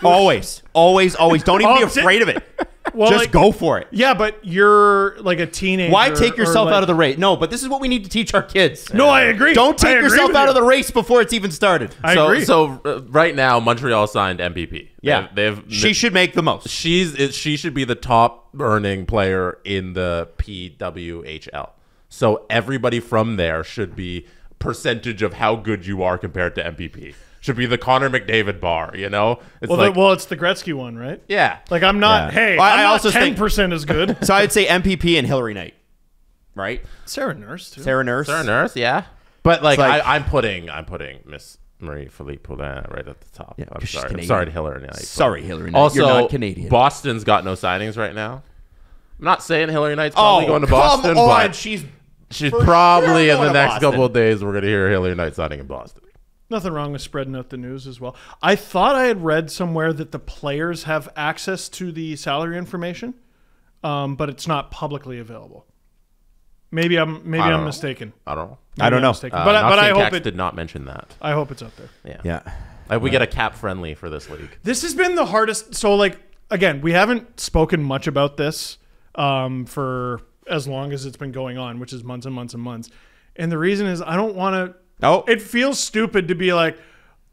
always, always, always. Don't even Oh, be afraid of it. Well, Just like- go for it. Yeah, but you're like a teenager. Why take yourself like- out of the race? No, but this is what we need to teach our kids. No, I agree. Don't take agree yourself out you. of the race before it's even started. I so agree. so uh, right now Montreal signed MVP. yeah, They've, they've she should make the most. she's it, she should be the top earning player in the PWHL. So everybody from there should be percentage of how good you are compared to MVP. Should be the Connor McDavid bar, you know? It's Well, like the, well, it's the Gretzky one, right? yeah. Like I'm not. Yeah. Hey, Well, I I'm also not think- ten percent as good. So I'd say MPP and Hilary Knight, right? Sarah Nurse too. Sarah Nurse. Sarah Nurse, yeah. But like, like- I, I'm putting I'm putting Miss Marie Philippe Poulin right at the top. Yeah, I'm 'cause she's sorry. I'm sorry to Hilary Knight. Sorry, Hilary Knight. Also, You're not Canadian. Boston's got no signings right now. I'm not saying Hilary Knight's oh, probably going to Boston, Oh, come on. but She's she's for probably sure in the next Boston. couple of days we're going to hear Hilary Knight signing in Boston. Nothing wrong with spreading out the news as well. I thought I had read somewhere that the players have access to the salary information, um, but it's not publicly available. Maybe I'm maybe I don't I'm know. mistaken. I don't know. I don't know. mistaken. Uh, but I- but I hope Cats it. did not mention that. I hope it's out there. Yeah. yeah. Like, we get a cap friendly for this league. This has been the hardest. So, like, again, we haven't spoken much about this um, for as long as it's been going on, which is months and months and months. And the reason is I don't want to. Oh. it feels stupid to be like,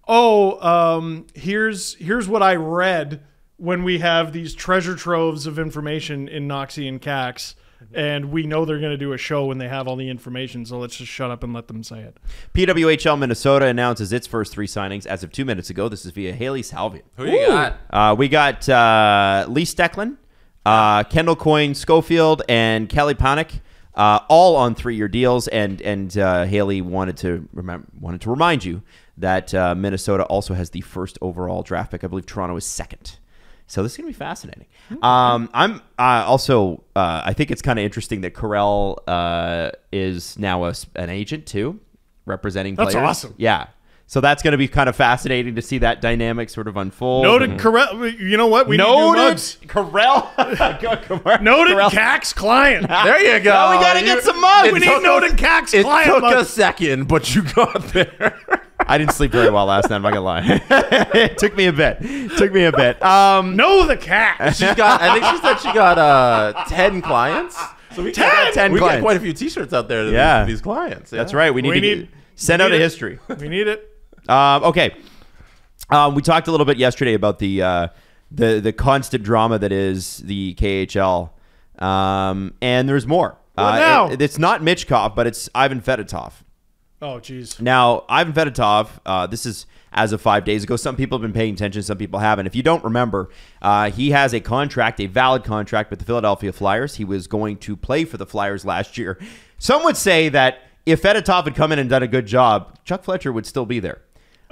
oh, um, here's here's what I read when we have these treasure troves of information in Noxie and Cax. And we know they're going to do a show when they have all the information, so let's just shut up and let them say it. PWHL Minnesota announces its first three signings as of two minutes ago. This is via Hailey Salvian. Who you got? Uh, we got uh, Lee Stecklein, uh, Kendall Coyne Schofield, and Kelly Pannek, uh, all on three-year deals. And and uh, Hailey wanted to remember wanted to remind you that uh, Minnesota also has the first overall draft pick. I believe Toronto is second. So this is gonna be fascinating. Um, I'm uh, also uh, I think it's kind of interesting that Carell uh, is now a an agent too, representing That's players. awesome. Yeah. So that's going to be kind of fascinating to see that dynamic sort of unfold. Noted, correct. You know what? We need new Noted mugs. Carell. Noted Carell. Cax client. There you go. Now we gotta get some mugs. It We took need noted Cax It client took a second, but you got there. I didn't sleep very well last night. I'm not gonna lie. it took me a bit. took me a bit. Um, Know the cat. She's got. I think she said she got uh ten clients. So we got 10 we clients. got quite a few T-shirts out there. To Yeah. these, these clients. that's right. We need We to need- get, send we out a it. history. we need it. Um, okay. Um, we talked a little bit yesterday about the uh, the the constant drama that is the KHL, um, and there's more. What uh, now? it- it's not Michkov, but it's Ivan Fedotov. Oh, jeez. Now, Ivan Fedotov, uh, this is as of five days ago. Some people have been paying attention, some people haven't. If you don't remember, uh, he has a contract, a valid contract with the Philadelphia Flyers. He was going to play for the Flyers last year. Some would say that if Fedotov had come in and done a good job, Chuck Fletcher would still be there.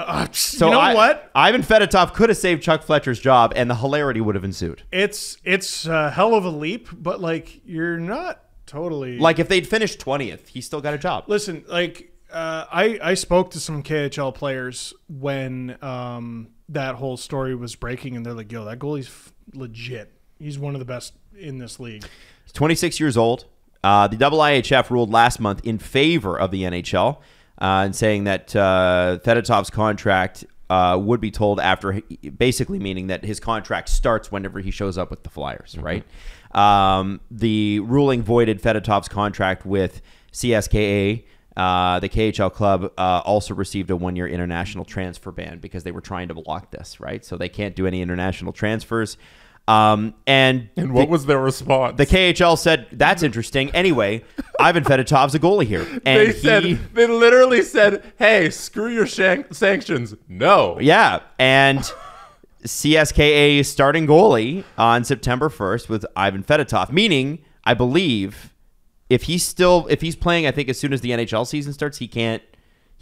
Uh, So you know I- what? Ivan Fedotov could have saved Chuck Fletcher's job, and the hilarity would have ensued. It's it's a hell of a leap, but like you're not totally Like if they'd finished twentieth, he still got a job. Listen, like uh, I I spoke to some KHL players when um, that whole story was breaking, and they're like, "Yo, that goalie's f- legit. He's one of the best in this league." He's 26 years old. Uh, the IIHF ruled last month in favor of the NHL uh, and saying that uh, Fedotov's contract uh, would be told after, he- basically meaning that his contract starts whenever he shows up with the Flyers, right? Um, the ruling voided Fedotov's contract with CSKA. Uh, the KHL club uh, also received a one-year international transfer ban because they were trying to block this, right? So they can't do any international transfers. Um, and And what was their response? the KHL said that's interesting. Anyway, Ivan Fedotov's a goalie here, and they he, they literally said, "Hey, screw your shank- sanctions." No. yeah, and CSKA starting goalie on September 1st with Ivan Fedotov, meaning I believe if he's still if he's playing, I think as soon as the NHL season starts, he can't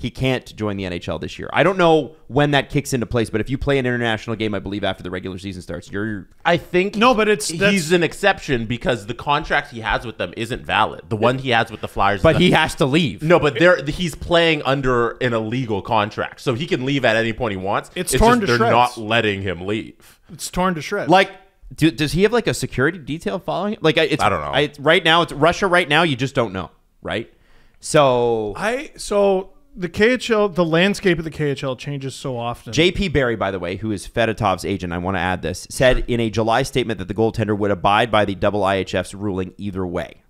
he can't join the NHL this year. I don't know when that kicks into place, but if you play an international game, I believe after the regular season starts, you're I think No, but it's- he's an exception because the contract he has with them isn't valid. The one he has with the Flyers, but is he has to leave. no, but they're he's playing under an illegal contract, so he can leave at any point he wants. It's torn just to they're shreds. not letting him leave. It's torn to shreds. Like, do, does he have like a security detail following it? Like, I- it's, I don't know. I, right now, it's Russia. Right now, you just don't know, right? So I so the KHL, the landscape of the KHL changes so often. JP Barry, by the way, who is Fedotov's agent, I want to add this, said in a July statement that the goaltender would abide by the double IHF's ruling either way.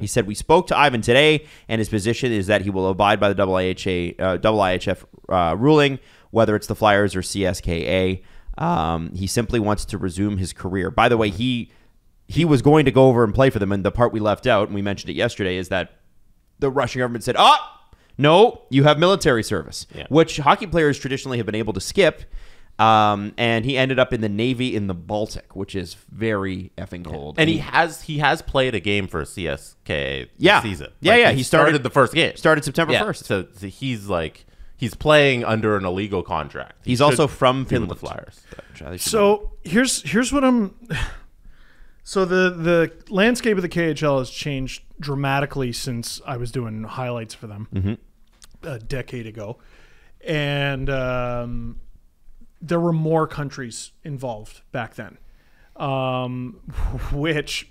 He said, "We spoke to Ivan today, and his position is that he will abide by the double IHA, uh, double IHF uh, ruling, whether it's the Flyers or CSKA. Um, he simply wants to resume his career. By the way, he he was going to go over and play for them, and the part we left out, and we mentioned it yesterday, is that the Russian government said, "Oh, no, you have military service," Yeah. which hockey players traditionally have been able to skip. Um, and he ended up in the Navy in the Baltic, which is very effing cold. And he has he has played a game for CSK this Yeah. season. Yeah, yeah, he started, started- the first game. started September Yeah, 1st. So, so he's like he's playing under an illegal contract. He He's also from be with Finland. the Flyers. Which I should know. So here's here's what I'm. So the the landscape of the KHL has changed dramatically since I was doing highlights for them a decade ago, and um, there were more countries involved back then, um, which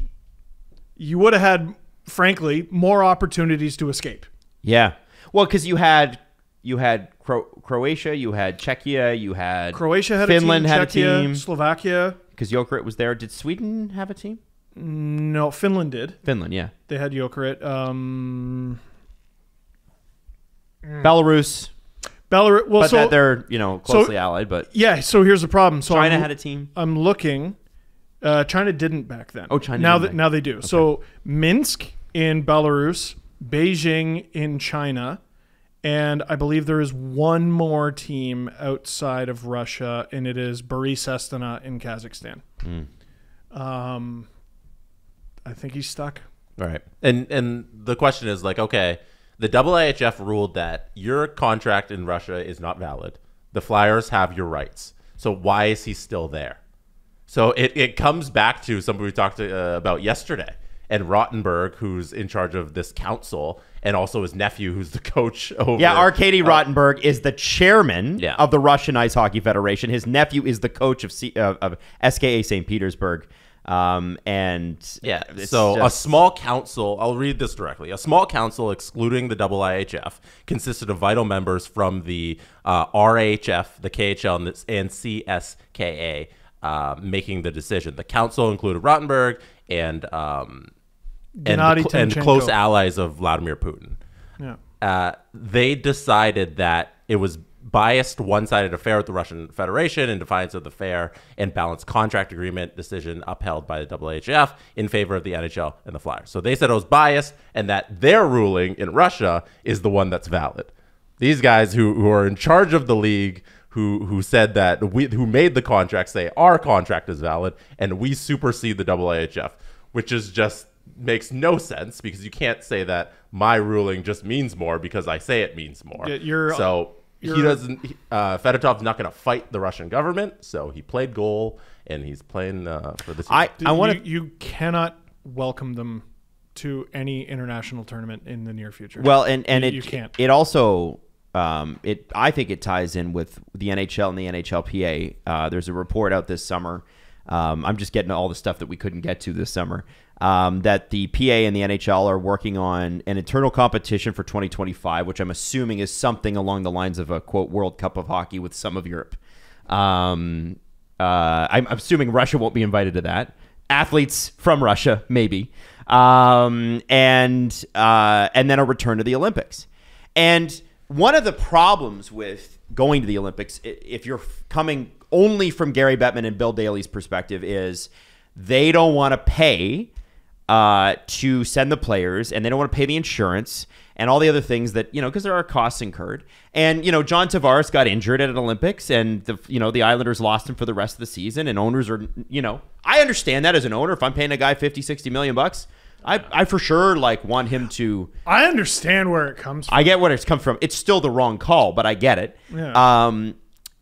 you would have had, frankly, more opportunities to escape. yeah, well, because you had you had Cro- Croatia, you had Czechia, you had Croatia had Finland a team, had Czechia, a team Slovakia. because Jokerit was there. Did Sweden have a team? No, Finland did. Finland, yeah. They had Jokerit. Um, Belarus, Belarus. Well, but so that they're you know closely allied. But yeah. So here's the problem. So China I'm, had a team. I'm looking. Uh, China didn't back then. Oh, China now that now they do. So Minsk in Belarus, Beijing in China, and I believe there is one more team outside of Russia, and it is Barys Astana in Kazakhstan. Hmm. Um, I think he's stuck. Right. And and the question is like, okay, the IIHF ruled that your contract in Russia is not valid. The Flyers have your rights. So why is he still there? So it, it comes back to something we talked to, uh, about yesterday. And Rotenberg, who's in charge of this council, and also his nephew, who's the coach over. Yeah, Arkady Rotenberg is the chairman Yeah. of the Russian Ice Hockey Federation. His nephew is the coach of C, uh, of SKA St. Petersburg. Um, and Yeah. it's So a small council, I'll read this directly. A small council excluding the IIHF consisted of vital members from the uh, RHF, the KHL, and, the, and CSKA uh, making the decision. The council included Rotenberg and um, and, the and close allies of Vladimir Putin Yeah. uh, they decided that it was biased one-sided affair with the Russian Federation in defiance of the fair and balanced contract agreement decision upheld by the IIHF in favor of the NHL and the Flyers. So they said it was biased and that their ruling in Russia is the one that's valid. These guys who, who are in charge of the league who who said that we who made the contract say our contract is valid and we supersede the IIHF, which is just makes no sense because you can't say that my ruling just means more because I say it means more. You're- so he you're- doesn't. Uh, Fedotov's not going to fight the Russian government, so he played goal and he's playing uh, for this. I, I want you, to. you cannot welcome them to any international tournament in the near future. Well, and and You- it you can't. it also um, it I think it ties in with the NHL and the NHLPA. Uh, there's a report out this summer. Um, I'm just getting all the stuff that we couldn't get to this summer. Um, that the PA and the NHL are working on an internal competition for 2025, which I'm assuming is something along the lines of a quote World Cup of hockey with some of Europe. Um, uh, I'm assuming Russia won't be invited to that. Athletes from Russia, maybe, um, and uh, and then a return to the Olympics. And one of the problems with going to the Olympics, if you're coming only from Gary Bettman and Bill Daly's perspective is they don't want to pay uh, to send the players, and they don't want to pay the insurance and all the other things that you know because there are costs incurred. And you know, John Tavares got injured at an Olympics, and the you know the Islanders lost him for the rest of the season. And owners are you know I understand that as an owner, if I'm paying a guy 50, 60 million bucks, I I for sure like want him to. I understand where it comes from. I get where it's come from. It's still the wrong call, but I get it. Yeah. Um,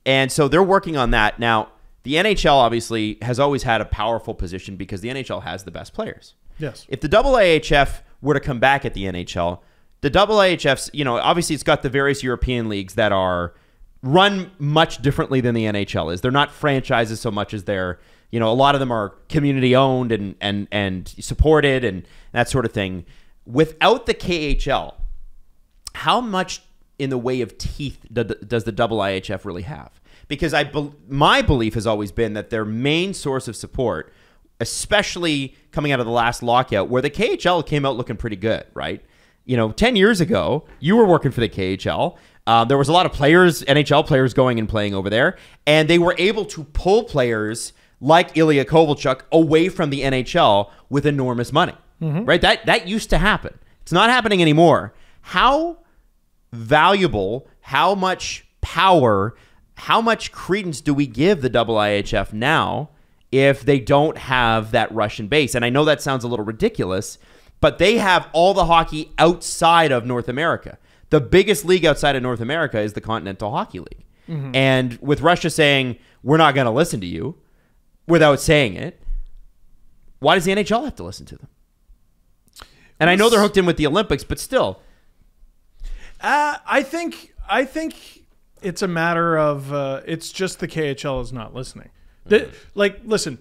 and so they're working on that now. The NHL obviously has always had a powerful position because the NHL has the best players. Yes. If the AAHF were to come back at the NHL, the AAHF's, you know, obviously it's got the various European leagues that are run much differently than the NHL is. They're not franchises so much as they're, you know, a lot of them are community owned and and and supported and that sort of thing. Without the KHL, how much in the way of teeth does the double IHF really have? Because I, my belief has always been that their main source of support, especially coming out of the last lockout, where the KHL came out looking pretty good, right? You know, ten years ago, you were working for the KHL. Um, there was a lot of players, NHL players, going and playing over there, and they were able to pull players like Ilya Kovalchuk away from the NHL with enormous money, right? That that used to happen. It's not happening anymore. How valuable, how much power, how much credence do we give the double IHF now if they don't have that Russian base? And I know that sounds a little ridiculous, but they have all the hockey outside of North America. The biggest league outside of North America is the Continental Hockey League. And with Russia saying, we're not going to listen to you without saying it, why does the NHL have to listen to them? And I know they're hooked in with the Olympics, but still, Uh, I think I think it's a matter of uh, it's just the KHL is not listening. The, mm-hmm. like, listen,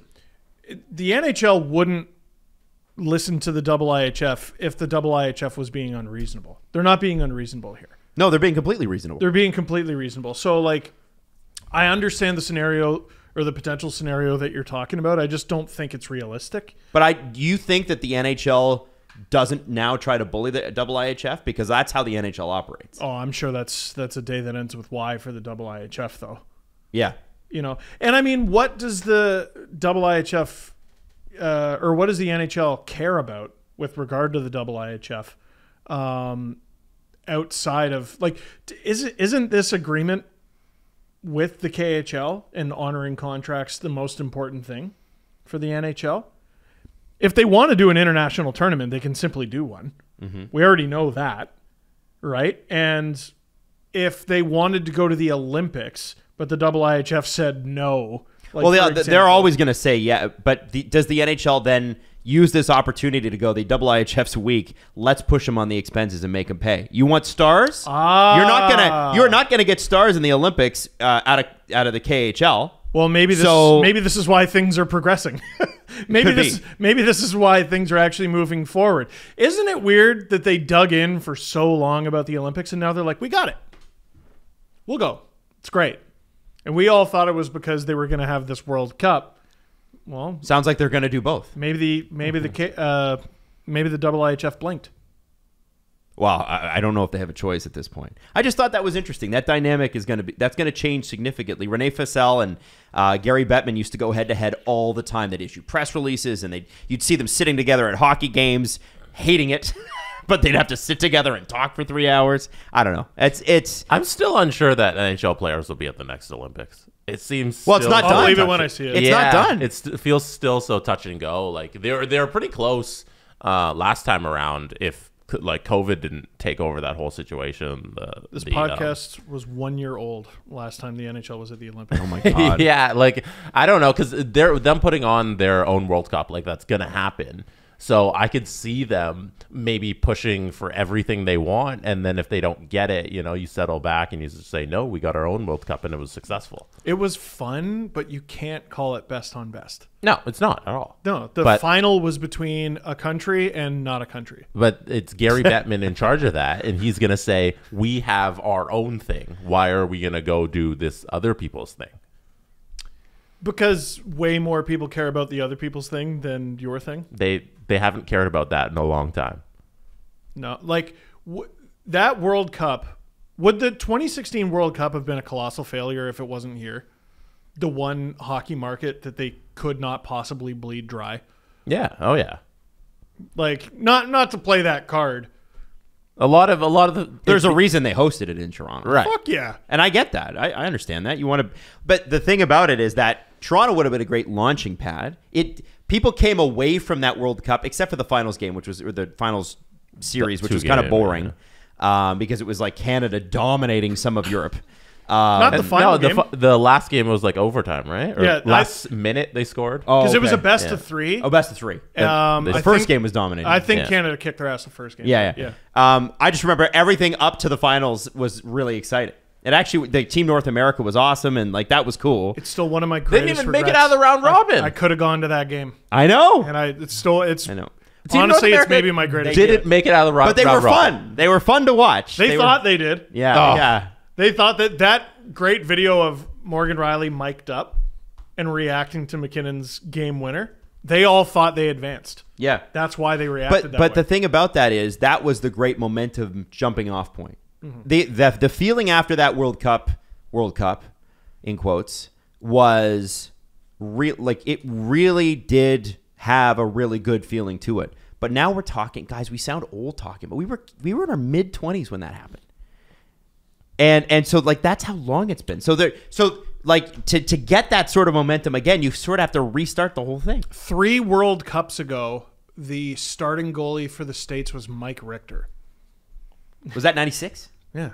the NHL wouldn't listen to the double IHF if the double IHF was being unreasonable. They're not being unreasonable here. no, they're being completely reasonable. They're being completely reasonable. So, like, I understand the scenario or the potential scenario that you're talking about. I just don't think it's realistic. But I do you think that the NHL doesn't now try to bully the double IHF because that's how the NHL operates. Oh, I'm sure that's that's a day that ends with Y for the double IHF though. Yeah. You know. And i mean what does the double ihf uh, or what does the nhl care about with regard to the double ihf um, outside of like is isn't this agreement with the khl and honoring contracts the most important thing for the nhl if they want to do an international tournament they can simply do one. We already know that right? And if they wanted to go to the Olympics, but the double IHF said no. Like, well, yeah, they're always going to say yeah, but the, does the NHL then use this opportunity to go the double IHF's week? Let's push them on the expenses and make them pay. You want stars? Ah. You're not gonna you're not gonna get stars in the Olympics uh, out of out of the KHL. Well, maybe this So- maybe this is why things are progressing. maybe this be. maybe this is why things are actually moving forward. Isn't it weird that they dug in for so long about the Olympics and now they're like, we got it. We'll go. It's great. And we all thought it was because they were going to have this World Cup. Well, Sounds like they're going to do both. maybe the maybe the uh, maybe the double IHF blinked. Well, I, I don't know if they have a choice at this point. I just thought that was interesting. That dynamic is going to be that's going to change significantly. René Fasel and uh, Gary Bettman used to go head to head all the time. They'd issue press releases, and they you'd see them sitting together at hockey games, hating it, but they'd have to sit together and talk for three hours. I don't know. It's it's I'm still unsure that NHL players will be at the next Olympics. It seems Well, it's not done. I'll believe it when I see it. It's not done. It's, it feels still so touch and go. Like they're they're pretty close uh, last time around. If like COVID didn't take over that whole situation, the, This the, um, podcast was one year old last time the NHL was at the Olympics. oh my god. yeah, like I don't know because they're them putting on their own World Cup, like that's gonna happen. So I could see them maybe pushing for everything they want, and then if they don't get it, you know, you settle back and you just say, "No, we got our own World Cup, and it was successful." It was fun, but you can't call it best on best. No, it's not at all. No, the But- final was between a country and not a country. But it's Gary Bettman in charge of that, and he's gonna say, "We have our own thing. Why are we gonna go do this other people's thing?" Because way more people care about the other people's thing than your thing. They they haven't cared about that in a long time. No, like w- that World Cup. Would the 2016 World Cup have been a colossal failure if it wasn't here? the one hockey market that they could not possibly bleed dry. Yeah. Oh yeah. Like not not to play that card. A lot of a lot of the There's a reason they hosted it in Toronto. right. Fuck yeah. And I get that. I, I understand that. You want to, but the thing about it is that Toronto would have been a great launching pad. It people came away from that World Cup, except for the finals game, which was or the finals series, The which was kind of game, boring um, because it was like Canada dominating some of Europe. Uh, Not the final no, the game. fi- the last game was like overtime, right? Or Yeah, I- last minute they scored. oh, Because it was a best Yeah. of three. Oh, best of three. Um, the I first think- game was dominating. I think Yeah. Canada kicked their ass the first game. Yeah, yeah. Um, I just remember everything up to the finals was really exciting. It actually, the Team North America was awesome, and like that was cool. It's still one of my They didn't even make it out of the round robin. I, could have gone to that game, I know, and I it's still it's. I know, Team North Honestly, it's maybe my greatest. didn't make it out of the round. but they were round robin. fun. They were fun to watch. They, were- thought they did. yeah, Oh. yeah. They thought that that great video of Morgan Rielly mic'd up and reacting to MacKinnon's game winner. They all thought they advanced. Yeah. That's why they reacted But that but way. the thing about that is that was the great momentum jumping off point. Mm-hmm. The, the the feeling after that World Cup World Cup in quotes was real like it really did have a really good feeling to it. But now we're talking guys, we sound old talking, but we were we were in our mid 20s when that happened. And and so like that's how long it's been. So there so like to to get that sort of momentum again, you sort of have to restart the whole thing. Three World Cups ago, the starting goalie for the States was Mike Richter. Was that 96? Yeah. Yeah,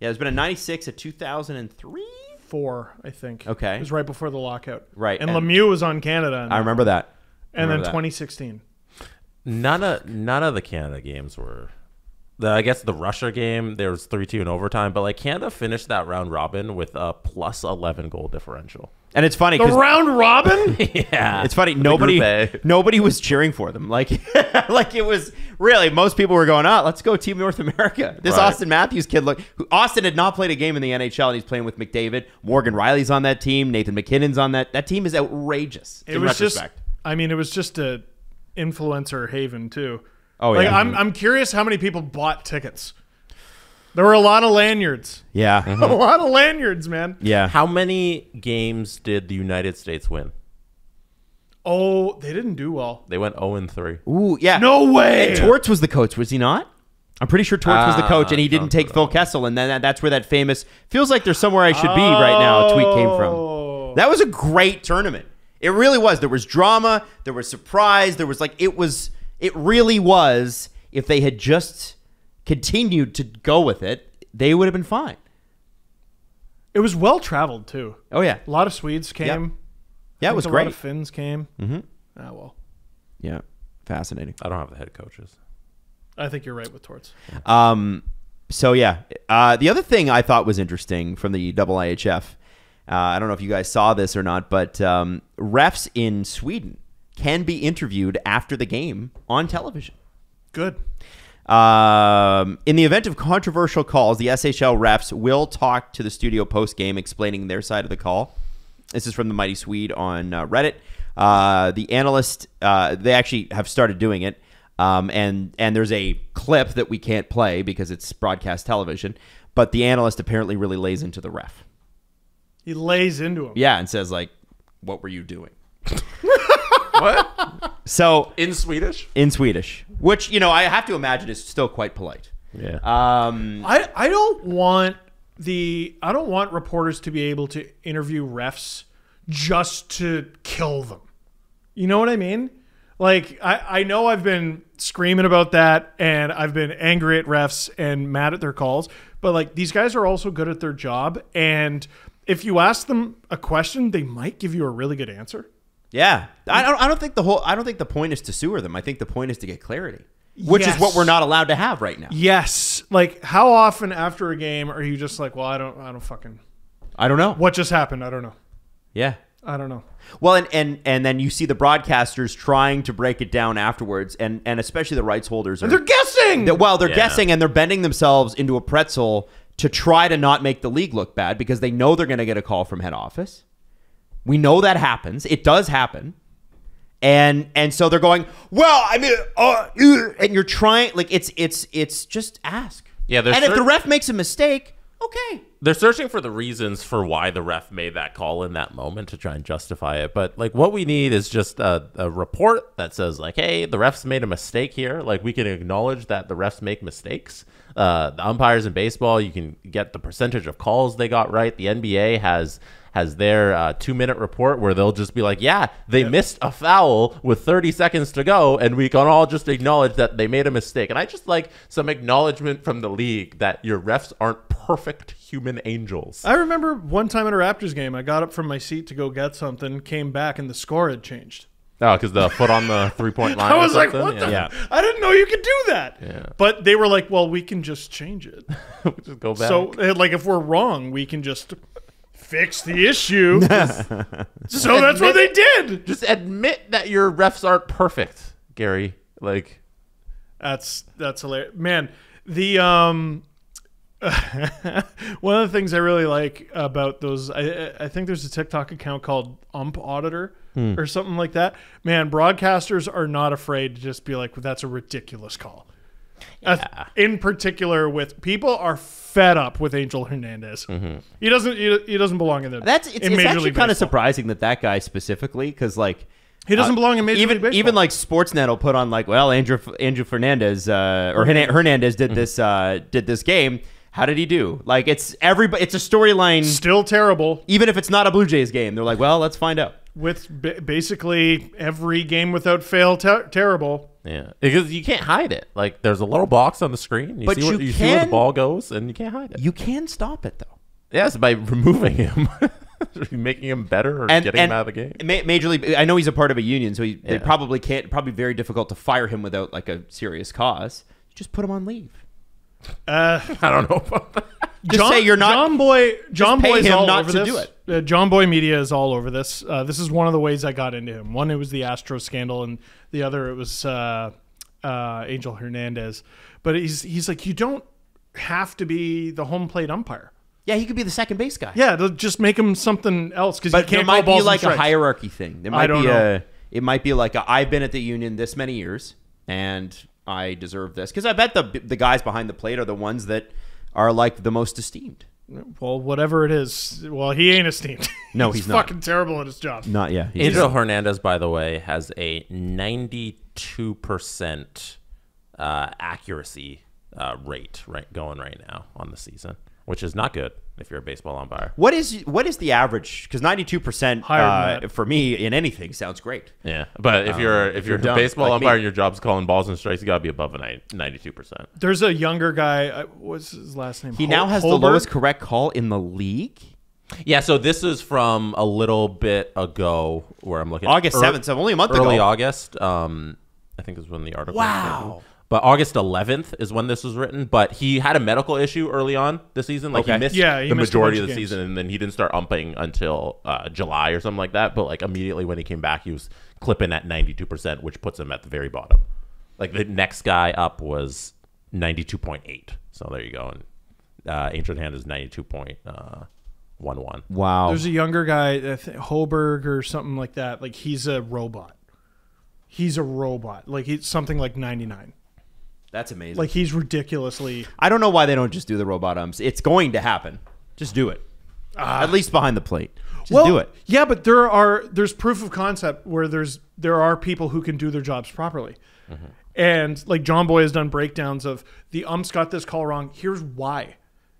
there's been a 96, a 2003. Four, I think. Okay. It was right before the lockout. Right, And, and- Lemieux was on Canada. I remember that. And then that. 2016. None of none of the Canada games were. The, I guess the Russia game there was three two in overtime, but like Canada finished that round robin with a plus eleven goal differential. And it's funny The because round robin? yeah, it's funny nobody nobody was cheering for them. Like like it was really most people were going, "Oh, let's go Team North America." This Right. Auston Matthews kid look who, Auston had not played a game in the NHL and he's playing with McDavid. Morgan Rielly's on that team, Nathan MacKinnon's on that. That team is outrageous. it in was just. I mean, it was just a influencer haven, too. Oh, like, yeah. I'm, I'm curious how many people bought tickets. There were a lot of lanyards. yeah. A lot of lanyards, man. Yeah. How many games did the United States win? Oh, they didn't do well. They went zero and three. Ooh, yeah. No way. And Torts was the coach, was he not? I'm pretty sure Torts was the Ah, coach, and he didn't take. Phil Kessel, and then that, that's where that famous feels like there's somewhere I should be right now. A tweet came Oh. from. That was a great tournament. It really was. There was drama. There was surprise. There was like it was. It really was. If they had just continued to go with it, they would have been fine. It was well traveled, too. Oh yeah, A lot of Swedes came. yeah, it was think a lot of Finns came. Mm-hmm. Ah, well. Yeah, fascinating. I don't have the head coaches. I think you're right with Torts. Um, so yeah, uh, the other thing I thought was interesting from the IIHF, uh, I don't know if you guys saw this or not, but um, refs in Sweden can be interviewed after the game on television. Good. Um, in the event of controversial calls, the SHL refs will talk to the studio post game, explaining their side of the call. This is from the Mighty Swede on uh, Reddit. Uh, the analyst, uh, they actually have started doing it, um, and and there's a clip that we can't play because it's broadcast television. But the analyst apparently really lays into the ref, He lays into him. yeah, and says like, "What were you doing?" What So in Swedish? in Swedish, which you know I have to imagine is still quite polite. Yeah. Um, I, I don't want the I don't want reporters to be able to interview refs just to kill them. You know what I mean? Like I, I know I've been screaming about that and I've been angry at refs and mad at their calls, but like these guys are also good at their job and if you ask them a question, they might give you a really good answer. Yeah, I don't. I don't think the whole. I don't think the point is to sewer them. I think the point is to get clarity, which Yes. is what we're not allowed to have right now. Yes. Like how often after a game are you just like, well, I don't I don't fucking I don't know. what just happened? I don't know. Yeah. I don't know. Well, and, and and then you see the broadcasters trying to break it down afterwards, and and especially the rights holders are. They're guessing. that- well, they're Yeah. guessing and they're bending themselves into a pretzel to try to not make the league look bad because they know they're going to get a call from head office. We know that happens. It does happen. And and so they're going, well, I mean, uh, uh," and you're trying like it's it's it's just ask. Yeah, and if the ref makes a mistake, okay, they're searching for the reasons for why the ref made that call in that moment to try and justify it. But like, what we need is just a, a report that says like, "Hey, the refs made a mistake here." Like, we can acknowledge that the refs make mistakes. Uh, the umpires in baseball, you can get the percentage of calls they got right. The NBA has has their uh, two minute report where they'll just be like, yeah, they missed a foul with 30 seconds to go, and we can all just acknowledge that they made a mistake. And I just like some acknowledgement from the league that your refs aren't perfect human angels. I remember one time at a Raptors game, I got up from my seat to go get something, came back, and the score had changed. Oh, because the foot on the three point line. I was like, what the? Yeah. I didn't know you could do that. Yeah. But they were like, well, we can just change it. just go back. So, uh, like, if we're wrong, we can just fix the issue. so that's what they did. just admit that your refs aren't perfect, Gary. Like, That's that's hilarious, man. The um, one of the things I really like about those, I I think there's a TikTok account called Ump Auditor or something like that. Man, broadcasters are not afraid to just be like, well, "That's a ridiculous call." Uh, in particular, with people are fed up with Angel Hernandez. He doesn't. He, he doesn't belong in the. That's it's, in it's Major actually kind of surprising that that guy specifically, because like He doesn't belong in Major even League Baseball. even like Sportsnet will put on like, well, Andrew Andrew Fernandez uh, or Hernan- Hernandez did this uh, did this game. How did he do? Like it's everybody. It's a storyline. still terrible. Even if it's not a Blue Jays game, they're like, well, let's find out. with ba- basically every game without fail ter- terrible. Yeah, because you can't hide it. Like, there's a little box on the screen. You But see where, you you see where the ball goes, and you can't hide it. You can stop it though. yes, by removing him, making him better, or and, getting and him out of the game. Ma- Major League. I know he's a part of a union, so he, they probably can't. Probably very difficult to fire him without like a serious cause. Just put him on leave. Uh, I don't know about that. Just John, say you're not. Jomboy. John Boy Boy's him all not over to this. do it. Uh, Jomboy Media is all over this. Uh, this is one of the ways I got into him. One, it was the Astro scandal, and the other, it was uh, uh, Angel Hernandez. But he's he's like, you don't have to be the home plate umpire. Yeah, he could be the second base guy. Yeah, they'll just make him something else because you but there can't might call balls be like and a strikes. hierarchy thing. There I might don't be know. a. It might be like a, I've been at the union this many years, and I deserve this because I bet the the guys behind the plate are the ones that are like the most esteemed. Well, whatever it is. Well, he ain't esteemed. No, he's not. fucking terrible at his job. Not yeah. Angel Hernandez, by the way, has a 92% uh, accuracy uh, rate right going right now on the season, which is not good if you're a baseball umpire. What is what is the average? Because ninety two percent Higher than uh, that. for me in anything sounds great. Yeah, but if you're if, if you're, you're dumb, a baseball like umpire me. and your job's calling balls and strikes, you gotta be above a ninety two percent. There's a younger guy. Uh, what's his last name? He Hol- now has the lowest correct call in the league. Yeah, so this is from a little bit ago where I'm looking August ear- 7th, so only a month early ago. August. Um, I think is when the article. was Wow. Written. But August 11th is when this was written. But he had a medical issue early on this season. Like Okay. he missed Yeah, he the missed majority of of the games. season, and then he didn't start umping until uh, July or something like that. But like immediately when he came back, he was clipping at 92 percent, which puts him at the very bottom. Like the next guy up was 92.8. So there you go. And uh, Ancient Hand is 92.11. Wow. There's a younger guy, I think, Holberg or something like that. Like he's a robot. He's a robot. Like he's something like 99. That's amazing. Like he's ridiculously. I don't know why they don't just do the robot umps. It's going to happen. Just do it. Ah. At least behind the plate. Just well, do it. Yeah, but there are there's proof of concept where there's there are people who can do their jobs properly. Mm-hmm. And like Jomboy has done breakdowns of the umps got this call wrong. Here's why.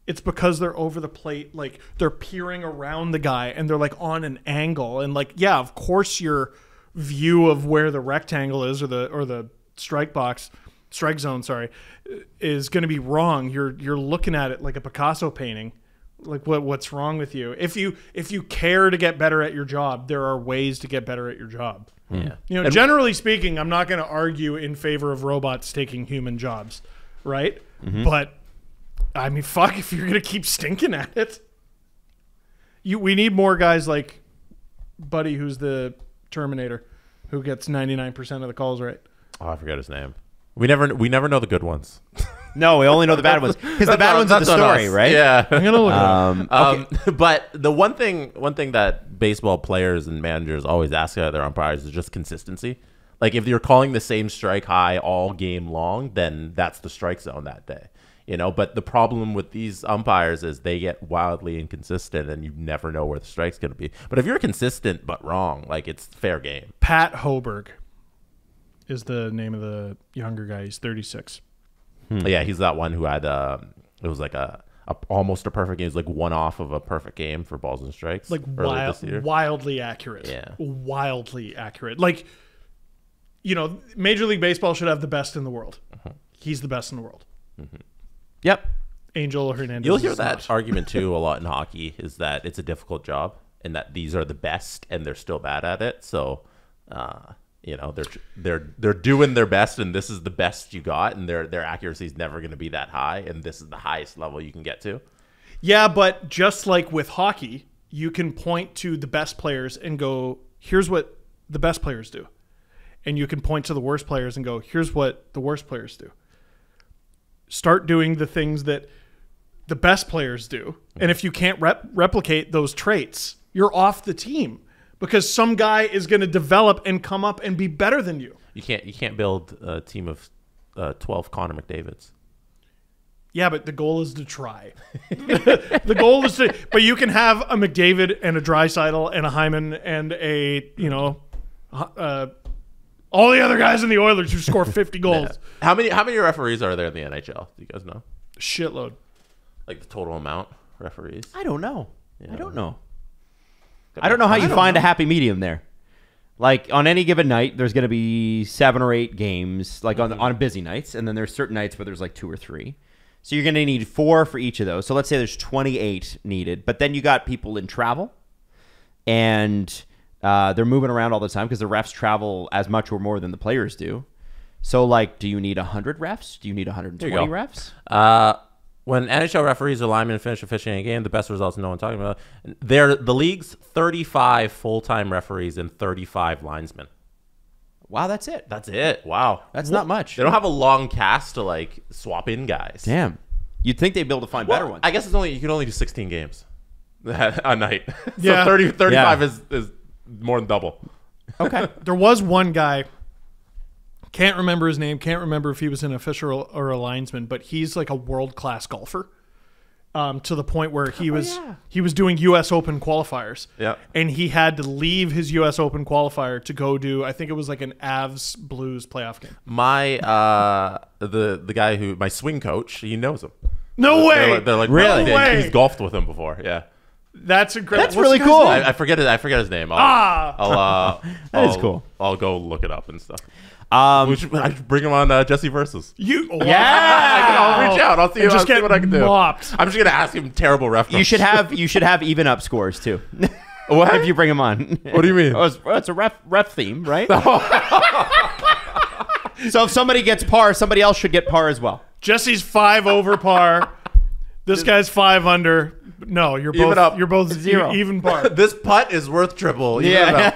It's because they're over the plate, like they're peering around the guy and they're like on an angle. And like, yeah, of course your view of where the rectangle is or the or the strike box, strike zone, sorry, is gonna be wrong. You're you're looking at it like a Picasso painting. Like what what's wrong with you? If you if you care to get better at your job there are ways to get better at your job. Hmm. Yeah. you know generally speaking i'm not going to argue in favor of robots taking human jobs right? Mm-hmm. But i mean fuck if you're going to keep stinking at it. You we need more guys like buddy who's the terminator who gets 99% of the calls right. Oh, I forgot his name. We never we never know the good ones. No, we only know the bad ones because the bad ones are the story, us. right? Yeah. i'm going to look it up. Um, Um, but the one thing, one thing that baseball players and managers always ask out of their umpires is just consistency. Like if you're calling the same strike high all game long, then that's the strike zone that day. You know, but the problem with these umpires is they get wildly inconsistent, and you never know where the strike's going to be. But if you're consistent but wrong, like it's fair game. Pat Hoberg is the name of the younger guy. He's 36. Yeah, he's that one who had um, it was like a, a almost a perfect game. It was like one off of a perfect game for balls and strikes. Like wild, this year. wildly accurate. Yeah. Wildly accurate. Like, you know, Major League Baseball should have the best in the world. Uh-huh. He's the best in the world. Yep. Angel Hernandez. You'll hear that not. argument too a lot in hockey is that it's a difficult job and that these are the best and they're still bad at it. So, uh, you know, they're they're they're doing their best and this is the best you got and their their accuracy is never going to be that high and this is the highest level you can get to. Yeah, but just like with hockey, you can point to the best players and go, here's what the best players do. And you can point to the worst players and go, here's what the worst players do. Start doing the things that the best players do. And mm-hmm. if you can't rep- replicate those traits, you're off the team because some guy is going to develop and come up and be better than you. You can't you can't build a team of uh, 12 Connor McDavids. Yeah, but the goal is to try. the goal is to, but you can have a McDavid and a Draisaitl and a Hyman and a you know, uh, all the other guys in the Oilers who score fifty goals. How many how many referees are there in the NHL? Do you guys know? Shitload. Like the total amount referees? I don't know. I don't know. I don't know how you find a happy medium there. Like on any given night, there's going to be seven or eight games, like on on busy nights, and then there's certain nights where there's like two or three. So you're going to need four for each of those. So let's say there's 28 needed, but then you got people in travel, and uh, they're moving around all the time because the refs travel as much or more than the players do. So like, do you need 100 refs? Do you need 120 refs? Uh, when NHL referees or linemen finish officiating a game, the best results no one talking about. They're the league's 35 full time referees and 35 linesmen. Wow, that's it. That's it. Wow. That's not much. They don't have a long cast to like swap in guys. Damn. You'd think they'd be able to find better ones. I guess it's only you can only do 16 games a night. so Yeah. 30, 35 Yeah. is is more than double. okay. There was one guy. Can't remember his name. Can't remember if he was an official or a linesman, but he's like a world class golfer. Um, to the point where he was yeah. he was doing U.S. Open qualifiers. Yeah. and he had to leave his U.S. Open qualifier to go do. I think it was like an Avs Blues playoff game. My uh the the guy who my swing coach, he knows him. No They're way! like, they're like Really? No way! He's golfed with him before. Yeah. That's incredible. That's really cool. I, I forget it. I forget his name. I'll, Ah! I'll, uh, That is I'll- cool. I'll go look it up and stuff. Um, We should, I should bring him on uh, Jesse versus. You Yeah! I'll reach out. I'll see, And I'll just see get what I can do. mopped. I'm just gonna ask him terrible reference. you should have you should have even up scores too. What? if you bring him on. What do you mean? Oh, it's, it's a ref ref theme, right? so if somebody gets par, somebody else should get par as well. Jesse's five over par. This guy's five under. No, you're both up. you're both Zero. zero even par. this putt is worth triple. Even Yeah.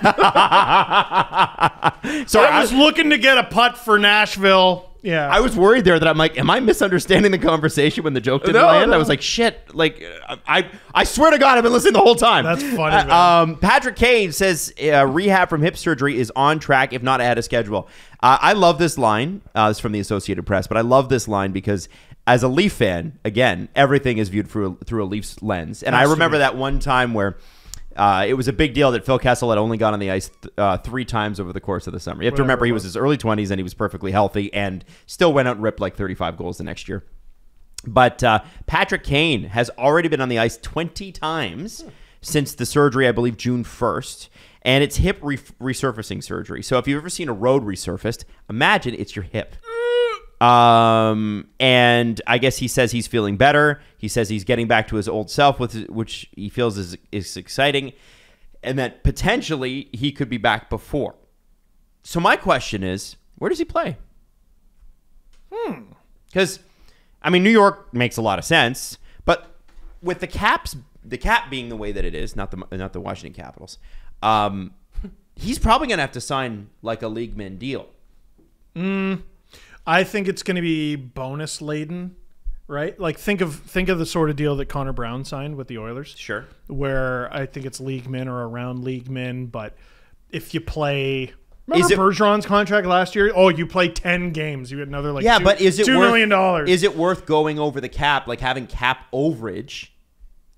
it. So I was looking to get a putt for Nashville. Yeah, I was worried there that I'm like, am I misunderstanding the conversation when the joke didn't No, land? no. I was like, shit. Like, uh, I I swear to God, I've been listening the whole time. That's funny, Uh, um, Patrick Kane says uh, rehab from hip surgery is on track, if not ahead of schedule. Uh, I love this line. Uh, this from the Associated Press, but I love this line because as a Leaf fan, again, everything is viewed through a, through a Leafs lens. And I remember be. that one time where. Uh, it was a big deal that Phil Kessel had only gone on the ice th- uh, three times over the course of the summer. You have to remember he was his early 20s and he was perfectly healthy and still went out and ripped like 35 goals the next year. But uh, Patrick Kane has already been on the ice 20 times since the surgery, I believe June 1st. And it's hip re- resurfacing surgery. So if you've ever seen a road resurfaced, imagine it's your hip. Um, and I guess he says he's feeling better. He says he's getting back to his old self, with which he feels is is exciting, and that potentially he could be back before. So my question is, where does he play? Hmm. Because, I mean, New York makes a lot of sense, but with the caps, the cap being the way that it is, not the not the Washington Capitals, um, he's probably going to have to sign like a league man deal. I think it's going to be bonus laden, right? Like think of think of the sort of deal that Connor Brown signed with the Oilers. Sure. where I think it's league min or around league min, but if you play Remember Is it- Bergeron's contract last year? Oh, you play ten games, you get another like Yeah, two, but is it two worth, million dollars? Is it worth going over the cap, like having cap overage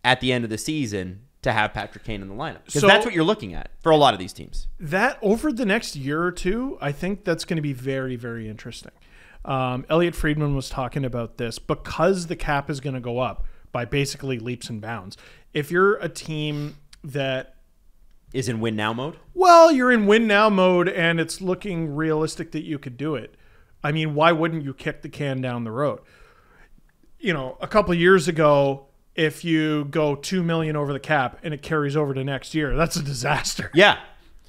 at the end of the season to have Patrick Kane in the lineup? Because So- that's what you're looking at for a lot of these teams. that over the next year or two? I think that's going to be very, very interesting. Um, Elliot Friedman was talking about this because the cap is going to go up by basically leaps and bounds. If you're a team that Is in win now mode. well, you're in win now mode and it's looking realistic that you could do it. I mean, why wouldn't you kick the can down the road? You know, a couple of years ago, if you go 2 million over the cap and it carries over to next year, that's a disaster. Yeah,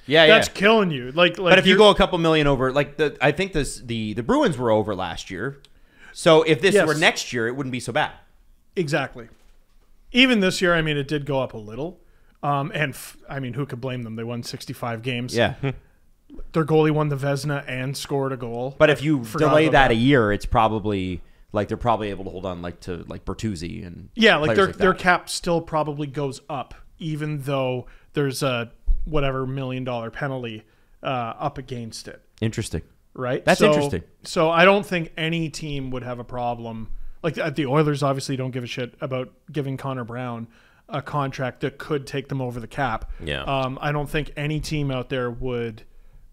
yeah, That's yeah. killing you. Like, like But if you go a couple million over, like the, I think this the the Bruins were over last year. So if this Yes. were next year, it wouldn't be so bad. Exactly. Even this year, I mean, it did go up a little. Um, and f- I mean, who could blame them? They won 65 games. Yeah. Their goalie won the Vezina and scored a goal. But if you delay that, that. a year, it's probably like they're probably able to hold on like to like Bertuzzi and Yeah, like their their cap still probably goes up, even though there's a whatever million dollar penalty uh, up against it, Interesting. right? That's So- interesting. So I don't think any team would have a problem. Like uh, the Oilers, obviously don't give a shit about giving Connor Brown a contract that could take them over the cap. Yeah. Um, I don't think any team out there would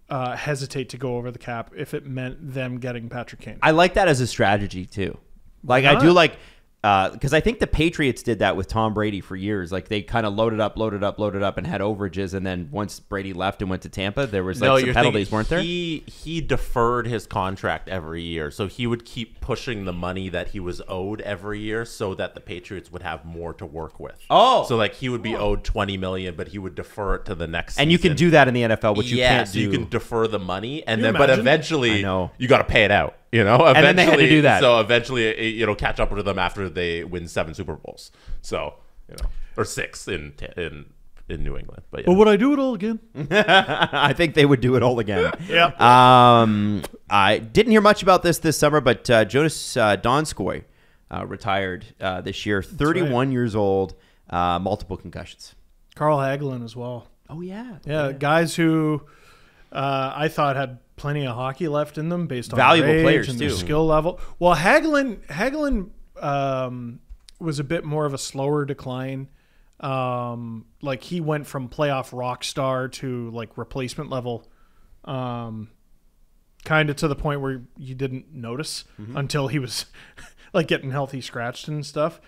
uh, hesitate to go over the cap if it meant them getting Patrick Kane. I like that as a strategy too. Like I do like Uh, because I think the Patriots did that with Tom Brady for years. Like they kind of loaded up, loaded up, loaded up, and had overages. And then once Brady left and went to Tampa, there was like some penalties, weren't there? He he deferred his contract every year, so he would keep pushing the money that he was owed every year, so that the Patriots would have more to work with. Oh. so like he would be owed twenty million, but he would defer it to the next. and you can do that in the NFL, which you can't so do. you can defer the money, and you then but eventually I know. you got to pay it out. You know, And then they had to Eventually- do that. So eventually, it, it'll catch up with them after they win seven Super Bowls. So you know, or six in in in New England. But yeah. but would I do it all again? I think they would do it all again. yeah. Um, I didn't hear much about this this summer, but uh, Jonas uh, Donskoi uh, retired uh, this year, 31 years old, uh, multiple concussions. Carl Hagelin as well. Oh yeah, Yeah, guys who uh, I thought had plenty of hockey left in them based on Valuable their age players, and their too. skill level. Well, Hagelin Hagelin um, was a bit more of a slower decline. Um, like he went from playoff rock star to like replacement level, um, kind of to the point where you didn't notice Mm-hmm. until he was like getting healthy, scratched and stuff.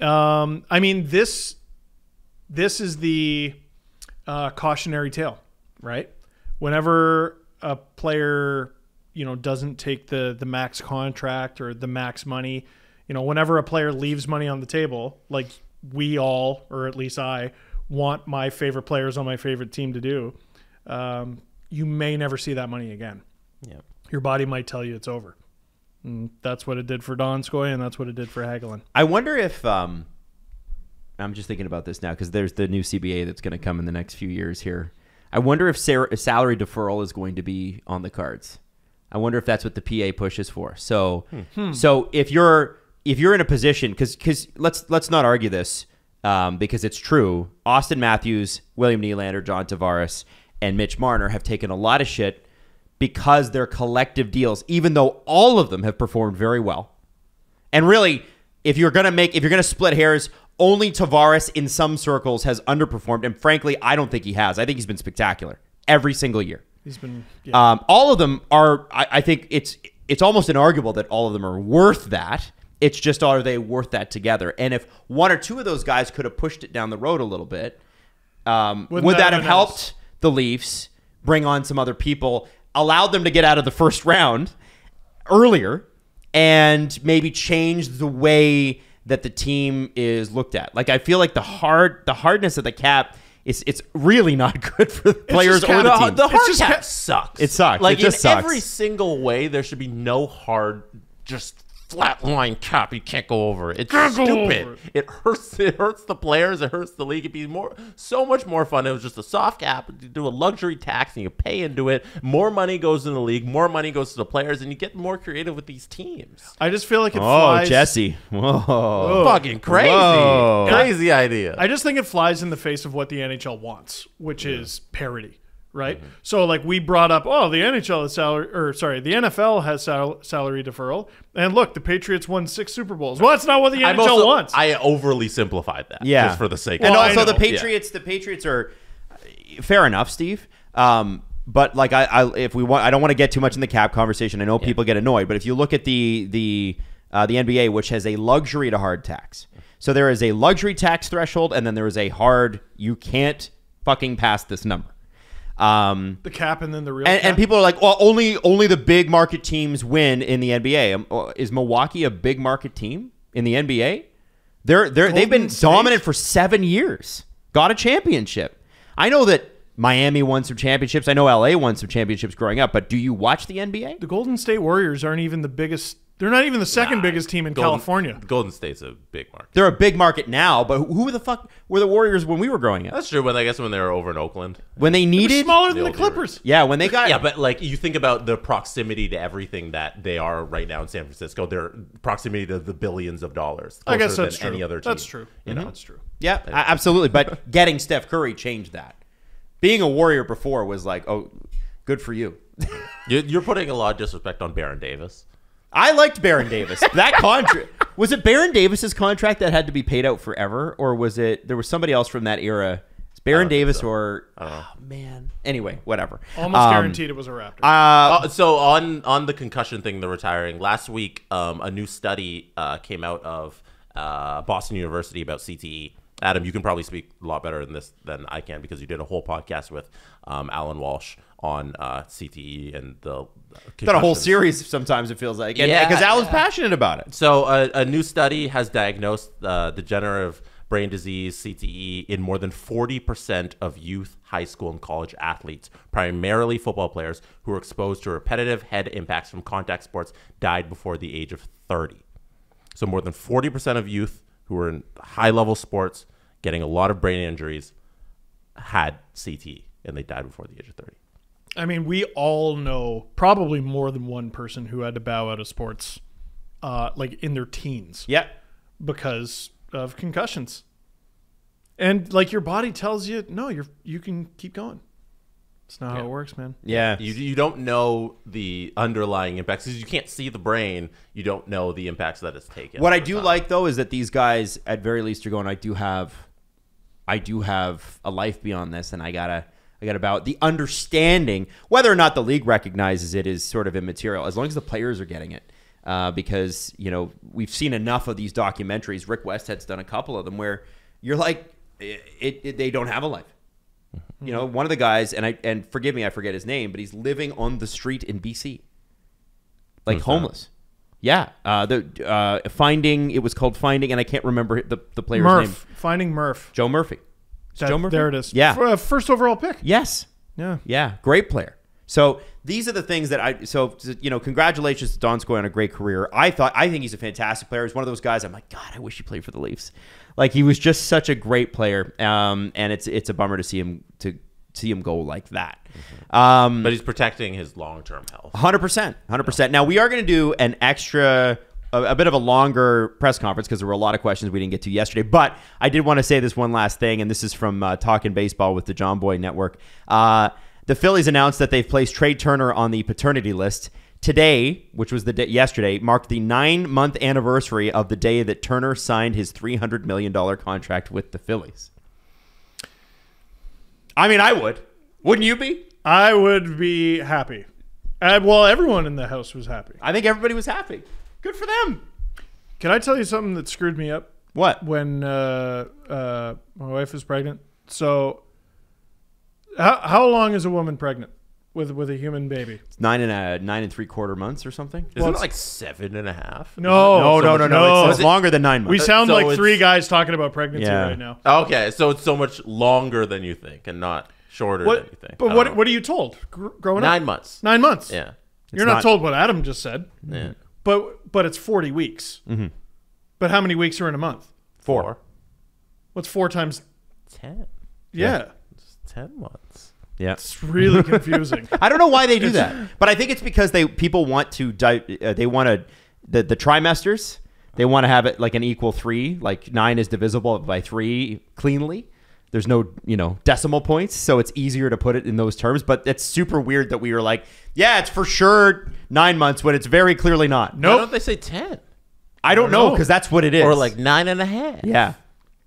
Um, I mean this this is the uh, cautionary tale, right? Whenever a player, you know, doesn't take the the max contract or the max money, you know, whenever a player leaves money on the table, like we all, or at least I, want my favorite players on my favorite team to do, um, you may never see that money again. Yeah. Your body might tell you it's over. And that's what it did for Donskoi, and that's what it did for Hagelin. I wonder if um, I'm just thinking about this now because there's the new CBA that's going to come in the next few years here. I wonder if sar- salary deferral is going to be on the cards. I wonder if that's what the PA pushes for. So, so if you're if you're in a position because because let's let's not argue this um, because it's true. Auston Matthews, William Nylander, John Tavares, and Mitch Marner have taken a lot of shit because they're collective deals, even though all of them have performed very well. And really, if you're gonna make if you're gonna split hairs, only Tavares in some circles has underperformed, and frankly, I don't think he has. I think he's been spectacular every single year. He's been yeah. Um, all of them are. I, I think it's it's almost inarguable that all of them are worth that. It's just are they worth that together? And if one or two of those guys could have pushed it down the road a little bit, um, Wouldn't that that have helped the Leafs bring on some other people, allowed them to get out of the first round earlier, and maybe change the way that the team is looked at? Like I feel like the hard the hardness of the cap. is it's really not good for the players or the team. The hard just cap ca- sucks. It sucks. Like It just in sucks. every single way, there should be no hard, just flat line cap. You can't go over. it. It's go stupid. over it. It hurts. It hurts the players. It hurts the league. It'd be more, so much more fun. It was just a soft cap. You do a luxury tax and you pay into it. More money goes in the league. More money goes to the players, and you get more creative with these teams. I just feel like it Oh, flies. Jesse. Whoa. Fucking crazy, Whoa. crazy idea. I just think it flies in the face of what the NHL wants, which is parity, right? So like we brought up, oh, the NHL has salary, or sorry, the NFL has sal- salary deferral, and look, the Patriots won six Super Bowls. Well, that's not what the I'm NHL also- wants. I overly simplified that. Yeah, Just for the sake and of I also the know. Patriots. The Patriots are fair enough, Steve. Um, but like I, I, if we want, I don't want to get too much in the cap conversation. I know people get annoyed, but if you look at the the uh, the NBA, which has a luxury to hard tax, so there is a luxury tax threshold, and then there is a hard. You can't fucking pass this number. Um, the cap and then the real and, cap. and people are like, well, only only the big market teams win in the NBA. Um, uh, Is Milwaukee a big market team in the NBA? They're they're they've been State? dominant for seven years. Got a championship. I know that Miami won some championships. I know LA won some championships growing up. But do you watch the NBA? the Golden State Warriors aren't even the biggest. They're not even the second Nah, biggest team in Golden- California. Golden State's a big market. They're a big market now, but who who the fuck were the Warriors when we were growing up? That's true. When I guess when they were over in Oakland. When they They're needed, smaller than the old Clippers. yeah, when they got Yeah, but like you think about the proximity to everything that they are right now in San Francisco, their proximity to the billions of dollars. I guess that's than true. Any other team, That's true. You know, That's true. Yeah, a- absolutely. But getting Steph Curry changed that. Being a Warrior before was like, oh, good for you. You- you're putting a lot of disrespect on Baron Davis. I liked Baron Davis. That contract was it. Baron Davis's contract that had to be paid out forever, or was it? There was somebody else from that era. It's Baron don't think Davis so. or oh man. Anyway, whatever. Almost Um, guaranteed it was a Raptor. Uh, Uh, so on on the concussion thing, the retiring last week, um, a new study uh, came out of uh, Boston University about CTE. Adam, you can probably speak a lot better than this than I can because you did a whole podcast with um, Allan Walsh on uh, CTE and the uh, done a whole series. Sometimes it feels like, Yeah, because Allan's yeah. passionate about it. So a, a new study has diagnosed uh, degenerative brain disease (CTE) in more than 40% of youth, high school, and college athletes, primarily football players who were exposed to repetitive head impacts from contact sports, died before the age of 30. So more than 40% of youth who were in high-level sports, getting a lot of brain injuries, had CTE, and they died before the age of 30. I mean, we all know probably more than one person who had to bow out of sports, uh, like in their teens, Yeah. because of concussions. And like your body tells you, no, you're you can keep going. It's not how it works, man. Yeah. You, you don't know the underlying impacts because you can't see the brain. You don't know the impacts that it's taken. What I do time. like though is that these guys, at very least, are going. I do have, I do have a life beyond this, and I gotta, I gotta about the understanding whether or not the league recognizes it is sort of immaterial, as long as the players are getting it. Uh, because you know we've seen enough of these documentaries. Rick Westhead's done a couple of them where you're like, it, it, it- they don't have a life. You know, one of the guys, and I and forgive me, I forget his name, but he's living on the street in BC, like Who's that? homeless. Yeah, uh, the uh, finding it was called Finding, and I can't remember the the player's Murph, name. finding Murph. Joe Murphy. It's That- Joe Murphy. There it is. Yeah. F- uh, first overall pick. Yes. Yeah. Yeah. Great player. So these are the things that I. So you know, congratulations to Donskoi on a great career. I thought I think he's a fantastic player. He's one of those guys. I'm like, God, I wish he played for the Leafs. Like he was just such a great player. Um, and it's it's a bummer to see him to see him go like that. Um, but he's protecting his long-term health. Hundred percent, hundred percent. Now we are going to do an extra, a, a bit of a longer press conference because there were a lot of questions we didn't get to yesterday. But I did want to say this one last thing, and this is from uh, Talking Baseball with the Jomboy Network. Uh, the Phillies announced that they've placed Trea Turner on the paternity list. Today, which was the day yesterday, marked the nine-month anniversary of the day that Turner signed his three hundred million dollar contract with the Phillies. I mean, I would. Wouldn't you be? I would be happy. Uh, well, everyone in the house was happy. I think everybody was happy. Good for them. Can I tell you something that screwed me up What? when uh, uh, my wife was pregnant? So, how, how long is a woman pregnant with with a human baby? It's nine and a nine and three quarter months or something. Isn't Well, it like seven and a half? No, no, no, no, no. It's, no. it's longer than nine months. We sound So like it's- three guys talking about pregnancy Yeah. right now. Okay, so it's so much longer than you think, and not shorter than What? you think. I But don't what? know. What are you told gr- growing Nine up? months. Nine months. Yeah. You're not, not- told what Adam just said, Yeah. but but it's 40 weeks. Mm-hmm. But how many weeks are in a month? Four. What's four times? Ten. Yeah, It's ten months. yeah. it's really confusing. I don't know why they do that, but I think it's because they people want to di- uh, they want to the the trimesters. They want to have it like an equal three, like nine is divisible by three cleanly. There's no you know decimal points, so it's easier to put it in those terms. But it's super weird that we were like, yeah, it's for sure nine months when it's very clearly not. Why Nope. don't they say ten I don't know know. because that's what it is. or like nine and a half? yeah.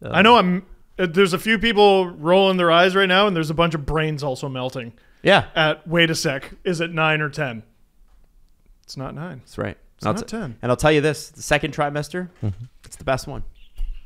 I know I'm. uh, There's a few people rolling their eyes right now, and there's a bunch of brains also melting. Yeah, At wait a sec, is it nine or ten? It's not nine. that's right. It's I'll not t- 10. And I'll tell you this: the second trimester, it's the best one.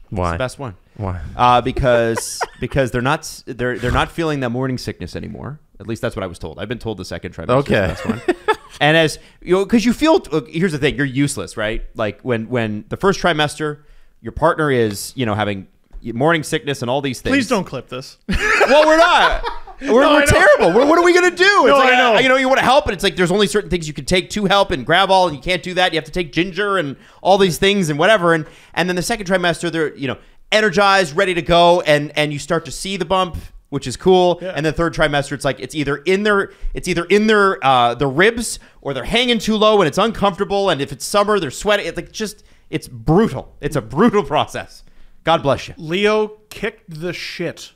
Why? The best one. Why? Uh, because because they're not they're they're not feeling that morning sickness anymore. At least that's what I was told. I've been told the second trimester Okay. is the best one. and as you know, because you feel look, here's the thing: you're useless, right? Like when when the first trimester, your partner is you know having morning sickness and all these things. Please don't clip this. Well, we're not. We're, No, we're terrible. We're, what are we gonna do? It's No, like, I know. You know, you want to help, and it's like there's only certain things you can take to help, and grab all, and you can't do that. You have to take ginger and all these things and whatever. And and then the second trimester, they're you know energized, ready to go, and and you start to see the bump, which is cool. Yeah. And the third trimester, it's like it's either in their it's either in their uh, the ribs or they're hanging too low and it's uncomfortable. And if it's summer, they're sweating. It's like just it's brutal. It's a brutal process. God bless you. Leo kicked the shit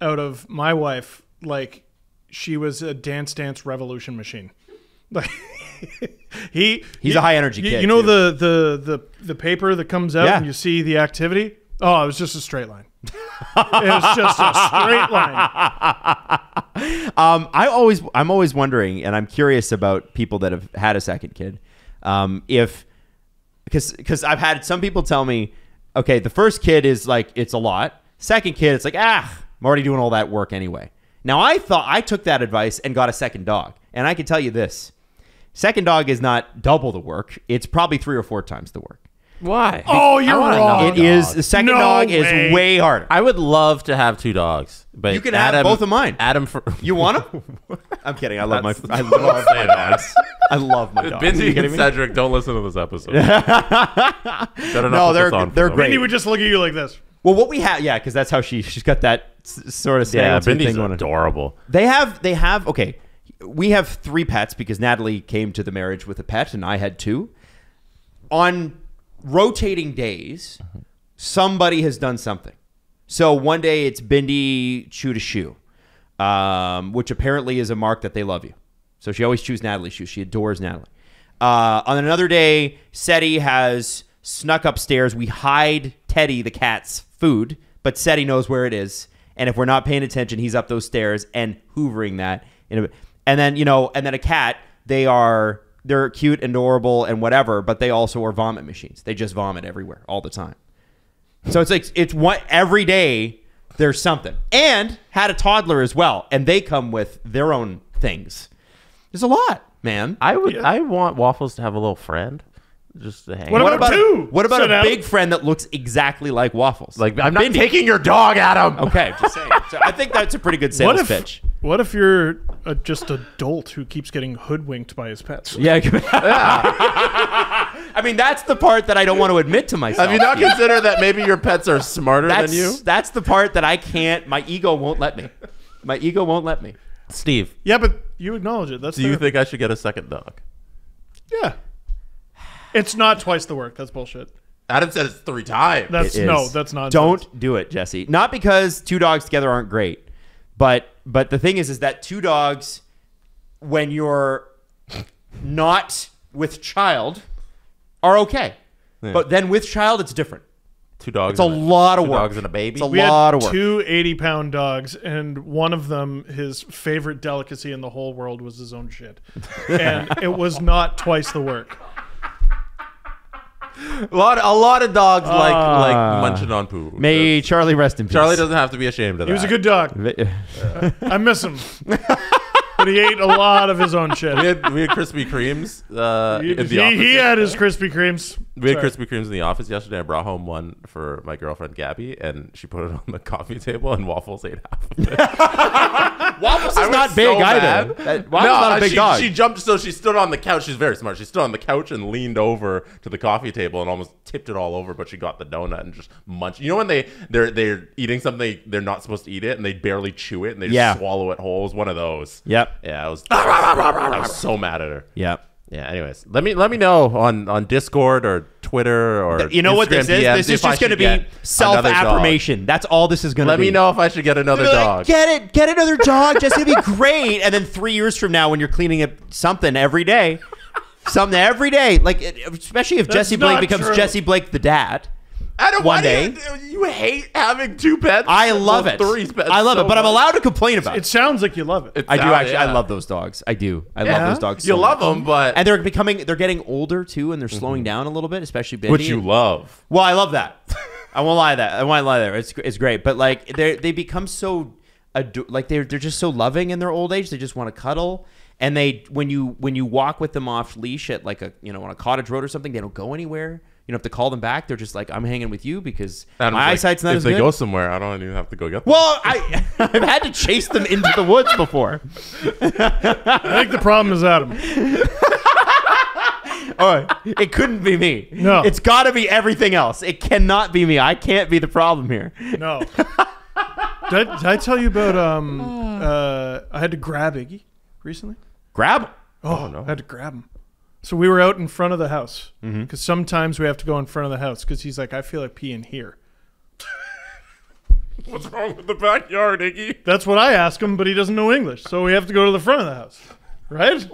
out of my wife like she was a Dance Dance Revolution machine. Like he He's he- a high energy you, kid, You know too. the the the the paper that comes out Yeah. and you see the activity. Oh, it was just a straight line. it was just a straight line. Um, I always, I'm always wondering, and I'm curious about people that have had a second kid. Um, if, because, because I've had some people tell me, okay, the first kid is like it's a lot. Second kid, it's like ah, I'm already doing all that work anyway. Now I thought I took that advice and got a second dog, and I can tell you this: second dog is not double the work; it's probably three or four times the work. Why? Oh, you're I want wrong. another It is dog. the second No dog way. is way harder. I would love to have two dogs, but You can have Adam, both of mine. Adam, for, You want them? I'm kidding. I love my. That's- I love my dogs. I love my dogs. Are you Bindy kidding and me? Cedric, don't listen to this episode. Better not No, put they're this on for they're them. great. And he would just look at you like this. Well, what we have, yeah, because that's how she she's got that s- sort of Yeah, snaggletooth thing Bindy's going on. adorable. They have they have okay. We have three pets because Natalie came to the marriage with a pet and I had two. On rotating days, somebody has done something. So one day it's Bindi chew to shoe, um, which apparently is a mark that they love you. So she always chews Natalie's shoes. She adores Natalie. Uh, on another day, Seti has snuck upstairs. We hide Teddy the cat's food, but Seti knows where it is. And if we're not paying attention, he's up those stairs and hoovering that. And then you know, and then a cat. They are they're cute and adorable and whatever, but they also are vomit machines. They just vomit everywhere all the time. So it's like it's what every day there's something. And had a toddler as well, and they come with their own things. There's a lot, man. I would. Yeah. I want Waffles to have a little friend, just to hang. What out. about two? What about Sit a down. big friend that looks exactly like Waffles? like? I'm not Bindy. taking your dog, Adam. Okay, just saying. So I think that's a pretty good sales What if pitch. What if you're a, just a dolt who keeps getting hoodwinked by his pets? Yeah. I mean, that's the part that I don't want to admit to myself. Have you not considered that maybe your pets are smarter that's, than you, That's the part that I can't. My ego won't let me. My ego won't let me. Steve? Yeah, but you acknowledge it. That's Do you their- think I should get a second dog? Yeah. It's not twice the work. That's bullshit. Adam said it's three times. That's It no, that's not. Don't do it, Jesse. Not because two dogs together aren't great, but but the thing is, is that two dogs, when you're not with child, are okay. But then with child, it's different. two dogs. It's a and lot of two work. dogs and a baby. It's a We lot had of work. two 80 pound dogs, and one of them, his favorite delicacy in the whole world was his own shit. And it was not twice the work. A lot. A lot of dogs like Ah. like munching on poo. May Charlie rest in peace. Charlie doesn't have to be ashamed of He was a good dog. I miss him. but he ate a lot of his own shit. We had, we had Krispy Kremes uh, He, in the he- office. he had his Krispy Kremes. We had Sorry. Krispy Kremes in the office yesterday. I brought home one for my girlfriend Gabby, and she put it on the coffee table, and Waffles ate half of it. Waffles is I not big so either. That- is not a big she, dog. She jumped, so she stood on the couch. She's very smart. She stood on the couch and leaned over to the coffee table and almost tipped it all over. But she got the donut and just munched. You know when they they're they're eating something they're not supposed to eat it and they barely chew it and they just Yeah. swallow it whole. It was one of those. Yep. Yeah, I was. I was so mad at her. Yep. Yeah. Anyways, let me let me know on on Discord or Twitter or You know what this is? DMs This is just going to be self affirmation. That's all this is going to be. Let me know if I should get another like, dog. get it, get another dog. Jesse, it'd be great. And then three years from now, when you're cleaning up something every day, something every day, like especially if Jesse Blake becomes true. Jesse Blake the dad. Adam, one day- you, you hate having two pets. I love Well, it. Three pets. I love so it, but I'm allowed to complain about It it. sounds like you love it. It I do sounds- actually. I love those dogs. I do. I Yeah? love those dogs. You so love much. them, but and they're becoming. They're getting older too, and they're slowing mm-hmm. down a little bit, especially Bendy. which you love. Well, I love that. I won't lie that I won't lie there. It's it's great, but like they they become so ado- like they're they're just so loving in their old age. They just want to cuddle, and they when you when you walk with them off leash at like a you know on a cottage road or something, they don't go anywhere. You don't have to call them back. They're just like I'm hanging with you because Adam's my like, eyesight's not if as they good. go somewhere, I don't even have to go get them. well, I I've had to chase them into the woods before. I think the problem is Adam. All right, it couldn't be me. No. it's got to be everything else. It cannot be me. I can't be the problem here. No. did, I, did I tell you about um uh I had to grab Iggy recently? Grab. 'em. Oh, no. I had to grab him. So we were out in front of the house because Mm-hmm. sometimes we have to go in front of the house because he's like, I feel like peeing here. What's wrong with the backyard, Iggy? That's what I ask him, but he doesn't know English, so we have to go to the front of the house, right?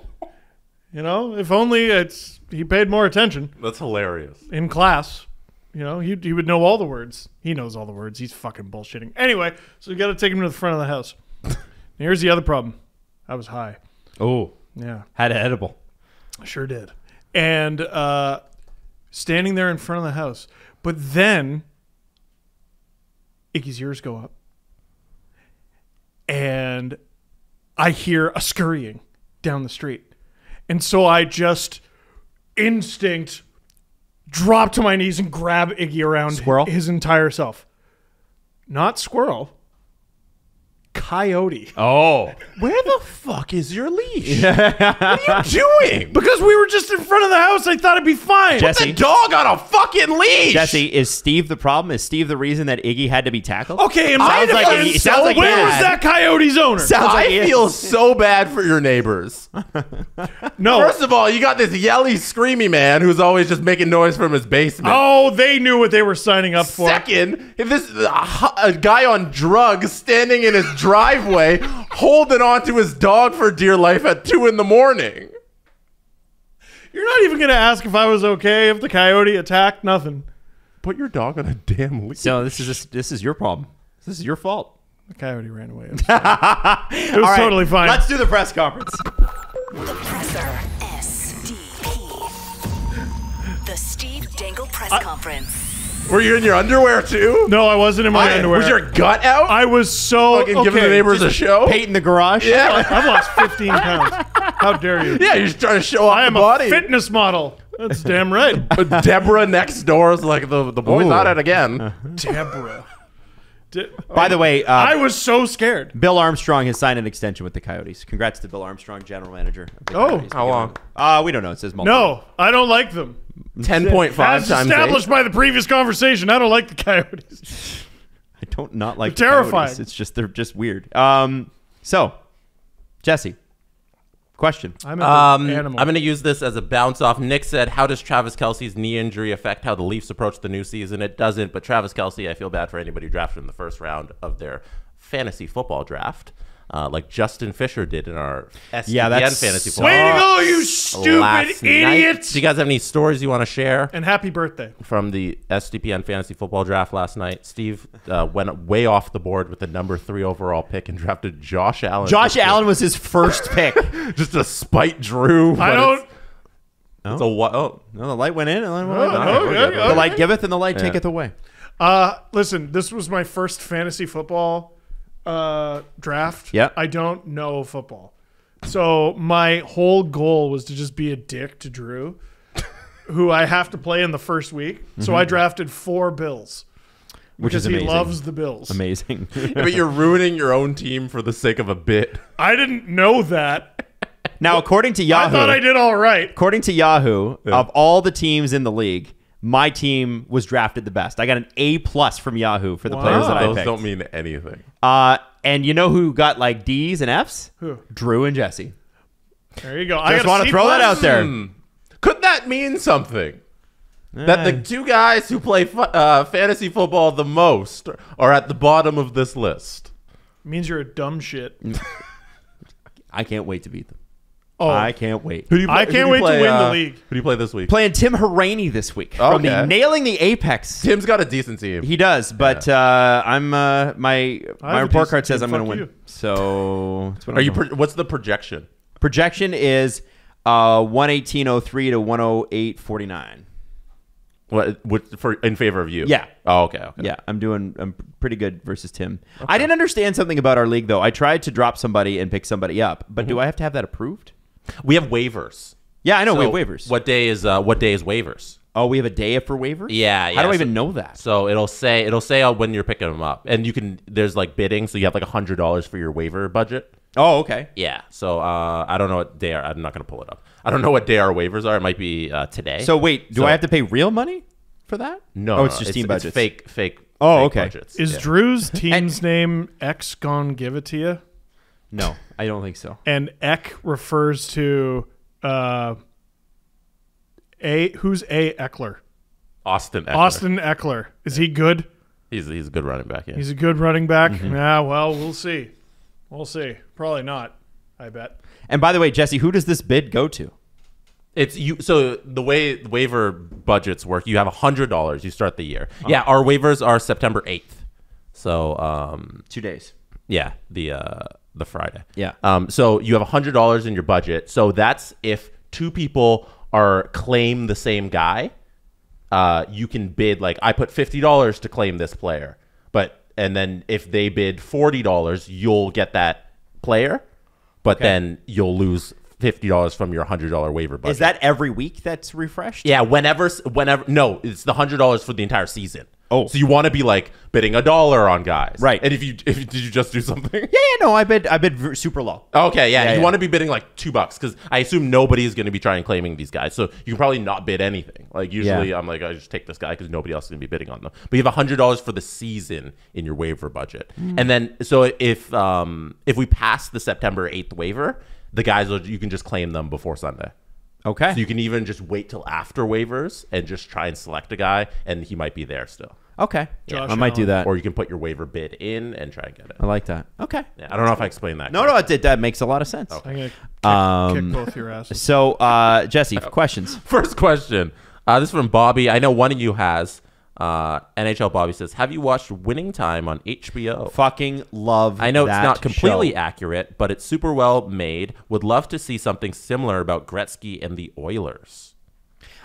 You know, if only it's he paid more attention That's hilarious. in class. You know, he, he would know all the words. He knows all the words. He's fucking bullshitting. Anyway, so we got to take him to the front of the house. Here's the other problem. I was high. Oh, Yeah, had an edible. Sure did. And uh, standing there in front of the house. But then Iggy's ears go up. And I hear a scurrying down the street. And so I just instinct drop to my knees and grab Iggy around Squirrel? his entire self. Not squirrel. Coyote. Oh, Where the fuck is your leash? what are you doing? Because we were just in front of the house, I thought it'd be fine. Jesse. the dog on a fucking leash. Jesse, is Steve the problem? Is Steve the reason that Iggy had to be tackled? Okay, in sounds my like defense, he, sounds like where he was had- that coyote's owner? Sounds like I he feel so bad for your neighbors. no. First of all, you got this yelly, screamy man who's always just making noise from his basement. oh, they knew what they were signing up for. Second, if this uh, a, a guy on drugs standing in his driveway holding on to his dog for dear life at two in the morning. You're not even going to ask if I was okay if the coyote attacked. Nothing. Put your dog on a damn leash. So this is just, this is your problem. This is your fault. The coyote ran away. I'm it was All right, totally fine. Let's do the press conference. The Presser. SDP. The Steve Dangle Press uh, Conference. Were you in your underwear too? no, I wasn't in my I- underwear. Was your gut out? I was so fucking okay. giving the neighbors a show. Pate in the garage. Yeah, I've lost 15 pounds. How dare you? yeah. You're just trying to show off I am the a fitness model. That's damn right. But Deborah next door is like the the boy's Ooh. at it again. Deborah. De- By the way, uh, I was so scared. Bill Armstrong has signed an extension with the Coyotes. Congrats to Bill Armstrong, general manager. of the Oh. Coyotes. How long? Uh, we don't know. It says multiple. No, I don't like them. Ten point five As times established eight. by the previous conversation, I don't like the Coyotes. I don't not like They're the terrifying. Coyotes. It's just they're just weird. Um, so Jesse, question. I'm a Um, animal. I'm going to use this as a bounce off. Nick said, How does Travis Kelce's knee injury affect how the Leafs approach the new season? It doesn't, but Travis Kelce, I feel bad for anybody who drafted in the first round of their fantasy football draft, uh, like Justin Fisher did in our SDPN Yeah, that's fantasy so- football. Way to go, you stupid last idiot! Do you guys have any stories you want to share and happy birthday. from the SDPN fantasy football draft last night? Steve uh, went way off the board with the number three overall pick and drafted Josh Allen. Josh Just to- Allen was his first pick. just to spite Drew. I don't. It's, it's a what? Oh, no, the light went in, and then Oh, okay, the okay. light giveth, and the light taketh away. Uh, listen, this was my first fantasy football uh, draft. Yeah. I don't know football. So my whole goal was to just be a dick to Drew, who I have to play in the first week. So I drafted four Bills. Mm-hmm. Which because is he amazing. loves the Bills. Amazing. but you're ruining your own team for the sake of a bit. I didn't know that. now, according to Yahoo, I thought I did all right. according to Yahoo, of all the teams in the league, my team was drafted the best. I got an A plus from Yahoo for the players that I Those picked. don't mean anything. Uh, and you know who got like D's and F's? Who? Drew and Jesse. There you go. I Just want to throw that out there. Could that mean something? That the Eh. two guys who play fu- uh, fantasy football the most are at the bottom of this list. means you're a dumb shit. I can't wait to beat them. Oh, I can't wait. Who do you I can't you wait to play, win the uh, league. Who do you play this week? Playing Tim Haraney this week from the Nailing the Apex. Tim's got a decent team. He does, but uh, I'm uh, my my have report card says team. I'm going to win. you. So that's what Are I'm you? Pro- what's the projection? projection is uh 118.03 to 108.49. What, what for in favor of you? Yeah. Oh, okay. okay. Yeah, I'm doing I'm pretty good versus Tim. I didn't understand something about our league though. I tried to drop somebody and pick somebody up, but Mm-hmm. do I have to have that approved? We have waivers. Yeah, I know we have waivers. What day is uh, what day is waivers? Oh, we have a day for waivers. Yeah, How yeah, do I so- even know that? So it'll say it'll say uh, when you're picking them up, and you can there's like bidding, so you have like a hundred dollars for your waiver budget. Oh, okay. Yeah. So uh, I don't know what day. Our, I'm not gonna pull it up. I don't know what day our waivers are. It might be uh, today. So wait, do So- I have to pay real money for that? No, Oh, it's no, just team budgets. fake, fake. Oh, fake okay. Budgets. Is Yeah. Drew's team's name X gone give it to you? No, I don't think so. And Eck refers to uh, a who's a Ekeler? Austin? Ekeler. Austin Ekeler. Is he good? He's he's a good running back. Yeah. He's a good running back. Mm-hmm. Yeah, well, we'll see. We'll see. Probably not. I bet. And by the way, Jesse, who does this bid go to? It's you. So the way waiver budgets work, you have a hundred dollars. You start the year. Oh. Yeah, our waivers are September eighth. So um, Two days. yeah, the uh, the Friday. Yeah. Um, so you have a hundred dollars in your budget. So that's if two people are claim the same guy. Uh, you can bid like I put fifty dollars to claim this player, but and then if they bid forty dollars, you'll get that player, but then you'll lose fifty dollars from your hundred dollar waiver budget. Is that every week that's refreshed? Yeah, whenever, whenever. No, it's the hundred dollars for the entire season. Oh. so you want to be like bidding a dollar on guys, Right. And if you, if did you just do something? Yeah, yeah, no, I bid I bid super low. Okay, yeah, Yeah, you yeah. want to be bidding like two bucks because I assume nobody is going to be trying claiming these guys, so you can probably not bid anything. Like usually, Yeah. I'm like, I just take this guy because nobody else is going to be bidding on them. But you have hundred dollars for the season in your waiver budget, Hmm. and then so if um if we pass the September eighth waiver, the guys will, you can just claim them before Sunday. Okay. So you can even just wait till after waivers and just try and select a guy, and he might be there still. okay. Josh I might do that. Or you can put your waiver bid in and try and get it. I like that. Okay. Yeah, I don't know if I explained that. No, no, it did. That makes a lot of sense. I'm gonna kick, Um, kick both your asses. So, uh, Jesse, questions. First question. Uh, this is from Bobby. I know one of you has. Uh, NHL Bobby says, "Have you watched Winning Time on HBO?" Fucking love. I know it's not completely show. accurate, but it's super well made. Would love to see something similar about Gretzky and the Oilers.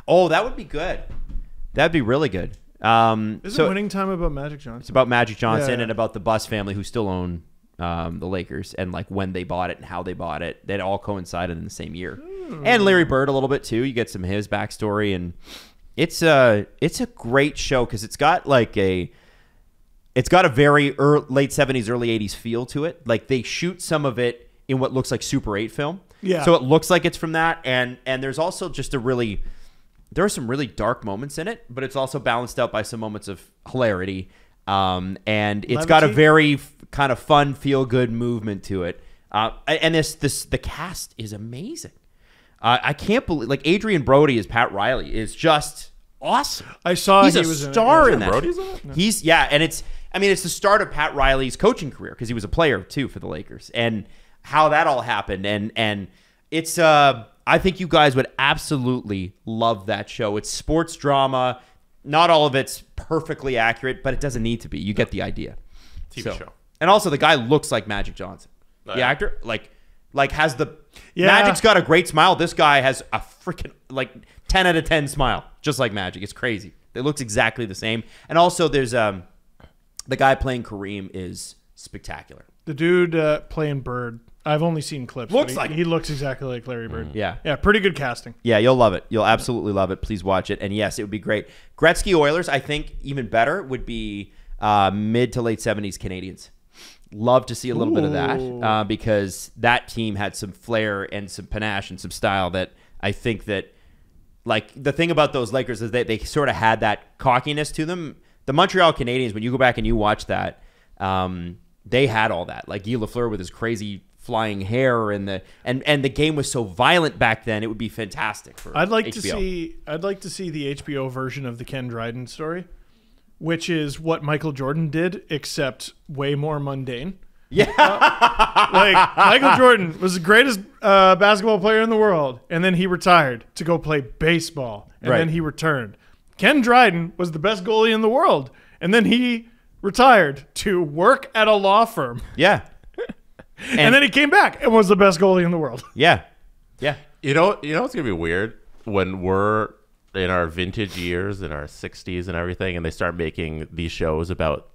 Oh, that would be good. That'd be really good. Um, Isn't so winning time about Magic Johnson? it's about Magic Johnson Yeah. and about the Buss family who still own um, the Lakers and like when they bought it and how they bought it. That all coincided in the same year. And Larry Bird a little bit too. You get some of his backstory and it's a it's a great show because it's got like a it's got a very early, late 70s early 80s feel to it. Like they shoot some of it in what looks like super 8 film. Yeah. so it looks like it's from that and and there's also just a really there are some really dark moments in it but it's also balanced out by some moments of hilarity. Um, and it's got a very f- kind of fun feel good movement to it. Uh, and this this the cast is amazing uh, I can't believe like Adrien Brody as Pat Riley is just awesome. I saw he's he a in star yeah. in that. Brody's in it? He's yeah, and it's I mean it's the start of Pat Riley's coaching career because he was a player too for the Lakers and how that all happened and and it's uh I think you guys would absolutely love that show. It's sports drama. Not all of it's perfectly accurate, but it doesn't need to be. You get the idea. TV show. And also the guy looks like Magic Johnson. the yeah. actor like like has the Yeah. Magic's got a great smile. This guy has a freaking like 10 out of 10 smile, just like Magic. It's crazy. It looks exactly the same. And also there's um the guy playing Kareem is spectacular. The dude uh, playing Bird. I've only seen clips. Looks he, like- he looks exactly like Larry Bird. Yeah. yeah, pretty good casting. Yeah, you'll love it. You'll absolutely love it. Please watch it. And yes, it would be great. Gretzky Oilers, I think even better would be uh, mid to late 70s Canadiens. Love to see a little bit of that uh, because that team had some flair and some panache and some style that I think that, like, the thing about those Lakers is that they sort of had that cockiness to them. The Montreal Canadiens, when you go back and you watch that, um, they had all that. Like Guy Lafleur with his crazy flying hair and the and and the game was so violent back then. It would be fantastic for. I'd like to see. I'd like to see the HBO version of the Ken Dryden story, which is what Michael Jordan did, except way more mundane. Yeah, Like Michael Jordan was the greatest uh, basketball player in the world, and then he retired to go play baseball, and Right. then he returned. Ken Dryden was the best goalie in the world, and then he retired to work at a law firm, yeah, and, then he came back and was the best goalie in the world. yeah, yeah. You know, you know, it's gonna be weird when we're in our vintage years, in our '60s and everything, and they start making these shows about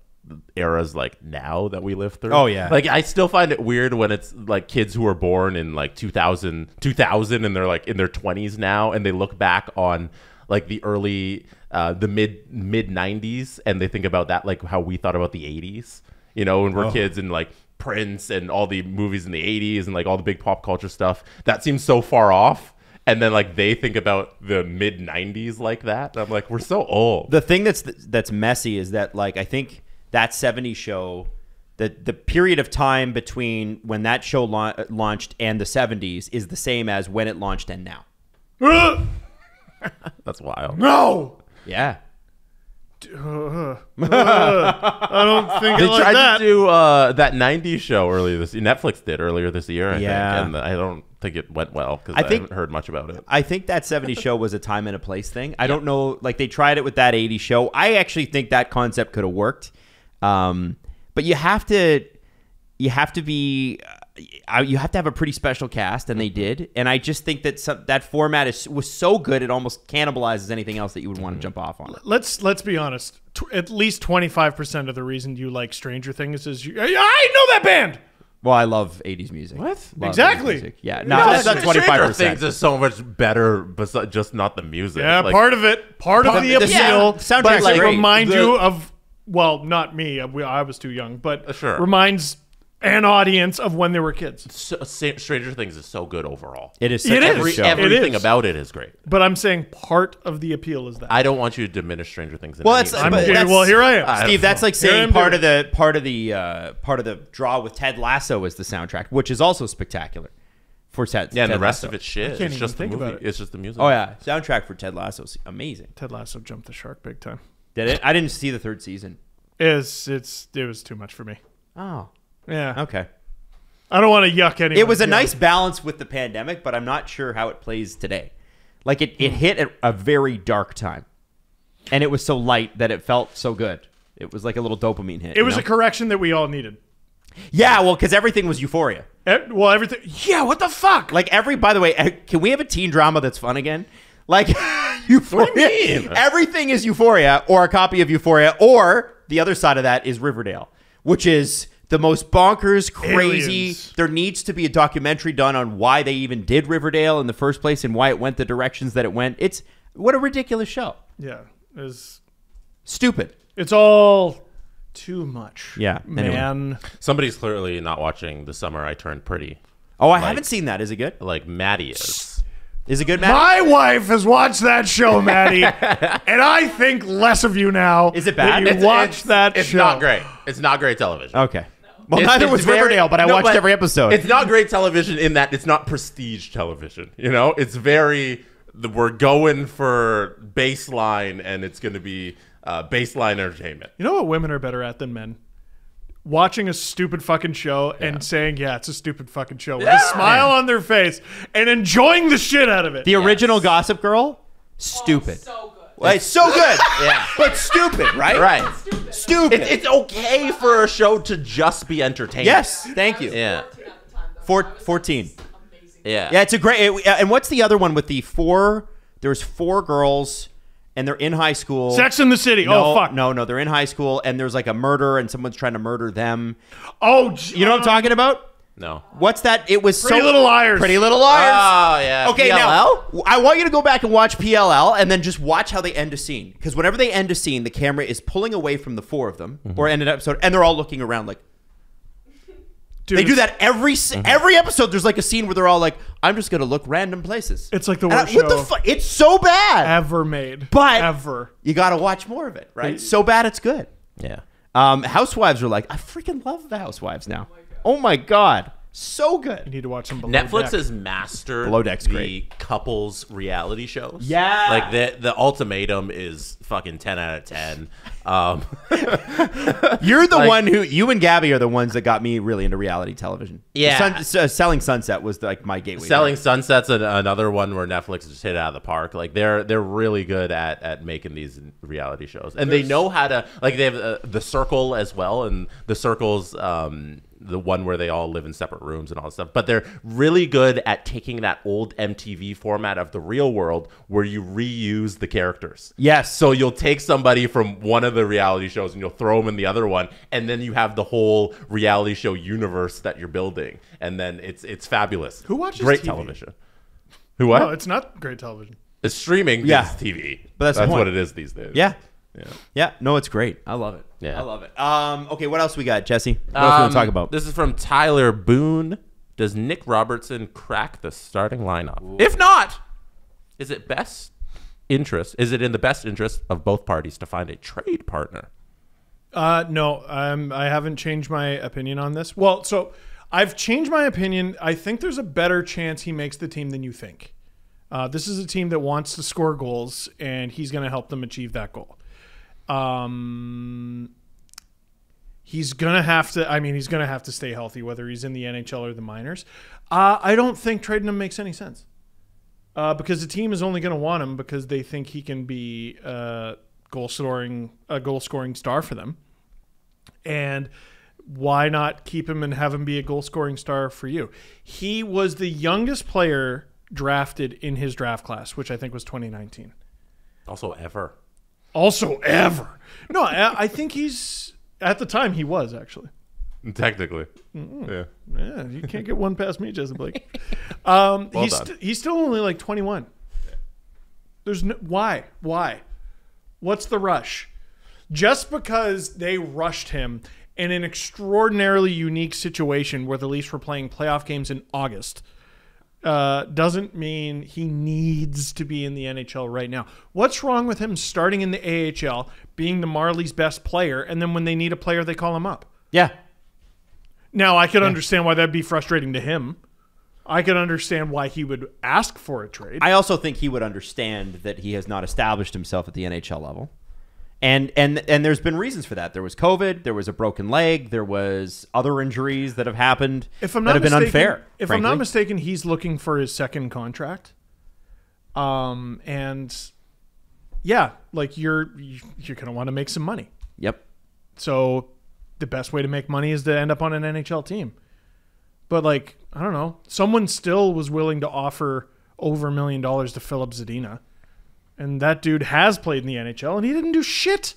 eras like now that we live through. Oh, yeah. like I still find it weird when it's like kids who were born in like 2000, 2000 and they're like in their 20s now, and they look back on like the early, uh, the mid mid 90s, and they think about that like how we thought about the 80s. You know, when we're kids and like Prince and all the movies in the 80s and like all the big pop culture stuff. That seems so far off. And then like they think about the mid 90s like that. I'm like, we're so old. The thing that's that's messy is that like I think that 70s show the the period of time between when that show lau- launched and the 70s is the same as when it launched and now. That's wild. No, Yeah. I don't think They it like tried that. to do uh, that 90s show earlier this Netflix did earlier this year, I Yeah. think. And I don't think it went well because I I, think- haven't heard much about it. I think that 70s show was a time and a place thing. I don't know, like they tried it with that 80s show. I actually think that concept could have worked. Um, but you have to, you have to be, uh, you have to have a pretty special cast, and they did. And I just think that some, that format is was so good it almost cannibalizes anything else that you would want to jump off on. let's let's be honest. Tw- at least twenty five percent of the reason you like Stranger Things is you. I know that band. Well, I love 80s music. What? Love Exactly. music. Yeah, no, No, that's not Stranger 25%. Things is so much better, besides just not the music. Yeah, Like, part of it. Part of the the appeal. sound- but soundtrack's like great. remind The- you of well, not me. uh, we- I was too young, but Uh, sure. reminds an audience of when they were kids. so, Stranger Things is so good overall. It is such It a is. good Every, everything is. about it is great. But I'm saying part of the appeal is that. I don't want you to diminish Stranger Things. In Well, any that's- I'm but single way. okay, well, here I am. Steve, that's like saying part doing of the part of the uh, part of the draw with Ted Lasso is the soundtrack, which is also spectacular for Ted. Yeah, and the rest Lasso. of it's shit. It's just the movie. it. It's just the music. Oh yeah, soundtrack for Ted Lasso is amazing. Ted Lasso jumped the shark big time. Did it? I didn't see the third season. It's it's it was too much for me. Oh, Yeah. okay. I don't want to yuck anyone. It was a nice balance with the pandemic, but I'm not sure how it plays today. Like it, it hit at a very dark time, and it was so light that it felt so good. It was like a little dopamine hit. It you was know? a correction that we all needed. yeah, well, because everything was euphoria. Eh, Well, everything. Yeah. What the fuck? Like every, by the way, eh, can we have a teen drama that's fun again? Like Euphoria, everything is Euphoria, or a copy of Euphoria, or the other side of that is Riverdale, which is the most bonkers, crazy. Aliens. There needs to be a documentary done on why they even did Riverdale in the first place and why it went the directions that it went. It's what a ridiculous show. yeah. It's Stupid. it's all too much. Yeah, anyway. Man. Somebody's clearly not watching The Summer I Turned Pretty, Oh, I Like- haven't seen that. Is it good? like Maddie is. Is it good, Matt? My wife has watched that show, Maddie, and I think less of you now. Is it that bad? You It's- watch it's, that It's show. not great. It's not great television. Okay. Well, It's- neither it's was very- Riverdale, but I no, watched every episode. It's not great television in that it's not prestige television. You know, it's very the, we're going for baseline, and it's going to be uh, baseline entertainment. You know what women are better at than men? Watching a stupid fucking show and saying, "Yeah, it's a stupid fucking show," with a smile on their face and enjoying the shit out of it. the original Gossip Girl, stupid. So good. Well, it's so good, Yeah. but stupid, right? Right. Stupid. It, it's okay for a show to just be entertaining. yes, thank you. Yeah. 14 at the time, though. Four, 14. Yeah. Yeah, it's a great. it- and what's the other one with the four? There's four girls, and they're in high school. Sex in the City. Oh, no, oh fuck. no, no, they're in high school, and there's like a murder, and someone's trying to murder them. Oh, You know what I'm uh-huh. talking about? No. What's that? It was Pretty so Little Liars. Pretty Little Liars. Oh yeah. Okay, PLL? now I want you to go back and watch PLL and then just watch how they end a scene. Because whenever they end a scene, the camera is pulling away from the four of them or end an episode, and they're all looking around like Dude, they do that every s every episode. There's like a scene where they're all like, "I'm just gonna look random places." It's like the And I- worst what the show fuck? It's so bad, ever made. but ever. you got to watch more of it, right? So bad, it's good. Yeah. Um, Housewives are like, I freaking love the Housewives now. Oh my god, So good. You need to watch some. Below Netflix Deck. has mastered Below Deck's the great. couples reality shows. Yeah. like the the ultimatum is fucking ten out of ten. Um, You're the Like- one who you and Gabby are the ones that got me really into reality television. Yeah. Sun, s- uh, selling Sunset was like my gateway. Selling Sunset's an, another one where Netflix just hit it out of the park. Like they're they're really good at at making these reality shows, and they know how to like they have uh, the Circle as well, and the Circle's um, the one where they all live in separate rooms and all that stuff. But they're really good at taking that old MTV format of the real world where you reuse the characters. Yes. So you'll take somebody from one of the reality shows and you'll throw them in the other one, and then you have the whole reality show universe that you're building, and then it's it's fabulous. Who watches great TV? television? Who what? No, it's not great television. it's streaming. Yeah. Yeah, TV. But that's the what it is these days. Yeah. Yeah. Yeah. No, it's great. I love it. Yeah. I love it. Um. Okay. What else we got, Jesse? What else we want Um, to talk about? This is from Tyler Boone. Does Nick Robertson crack the starting lineup? If not, is it best interest? Is it in the best interest of both parties to find a trade partner? Uh, no, um, I haven't changed my opinion on this. Well, so I've changed my opinion. I think there's a better chance he makes the team than you think. Uh, this is a team that wants to score goals, and he's going to help them achieve that goal. Um, he's gonna have to. I mean, he's gonna have to stay healthy, whether he's in the NHL or the minors. Uh, I don't think trading him makes any sense uh, because the team is only going to want him because they think he can be a goal scoring a goal scoring star for them. And why not keep him and have him be a goal scoring star for you? He was the youngest player drafted in his draft class, which I think was 2019. Also, ever. Also, ever. No, I, I think he's at the time he was actually. Technically. Yeah. Yeah, you can't get one past me, Jesse Blake. Um, Well he's st- he's still only like 21. There's no why why, what's the rush? Just because they rushed him in an extraordinarily unique situation where the Leafs were playing playoff games in August uh, doesn't mean he needs to be in the NHL right now. What's wrong with him starting in the AHL, being the Marlies' best player, and then when they need a player, they call him up? yeah. Now, I could understand why that'd be frustrating to him. I could understand why he would ask for a trade. I also think he would understand that he has not established himself at the NHL level. And and and there's been reasons for that. There was COVID, there was a broken leg, there was other injuries that have happened if I'm that not have been mistaken, unfair. if frankly. I'm not mistaken, he's looking for his second contract. Um, and yeah, like you're you're gonna want to make some money. Yep. So the best way to make money is to end up on an NHL team. But like, I don't know, someone still was willing to offer over a million dollars to Filip Zadina. And that dude has played in the NHL and he didn't do shit.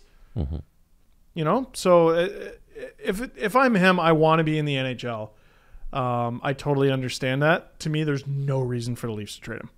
You know? So uh, if if I'm him, I want to be in the NHL. Um, I totally understand that. To me, there's no reason for the Leafs to trade him.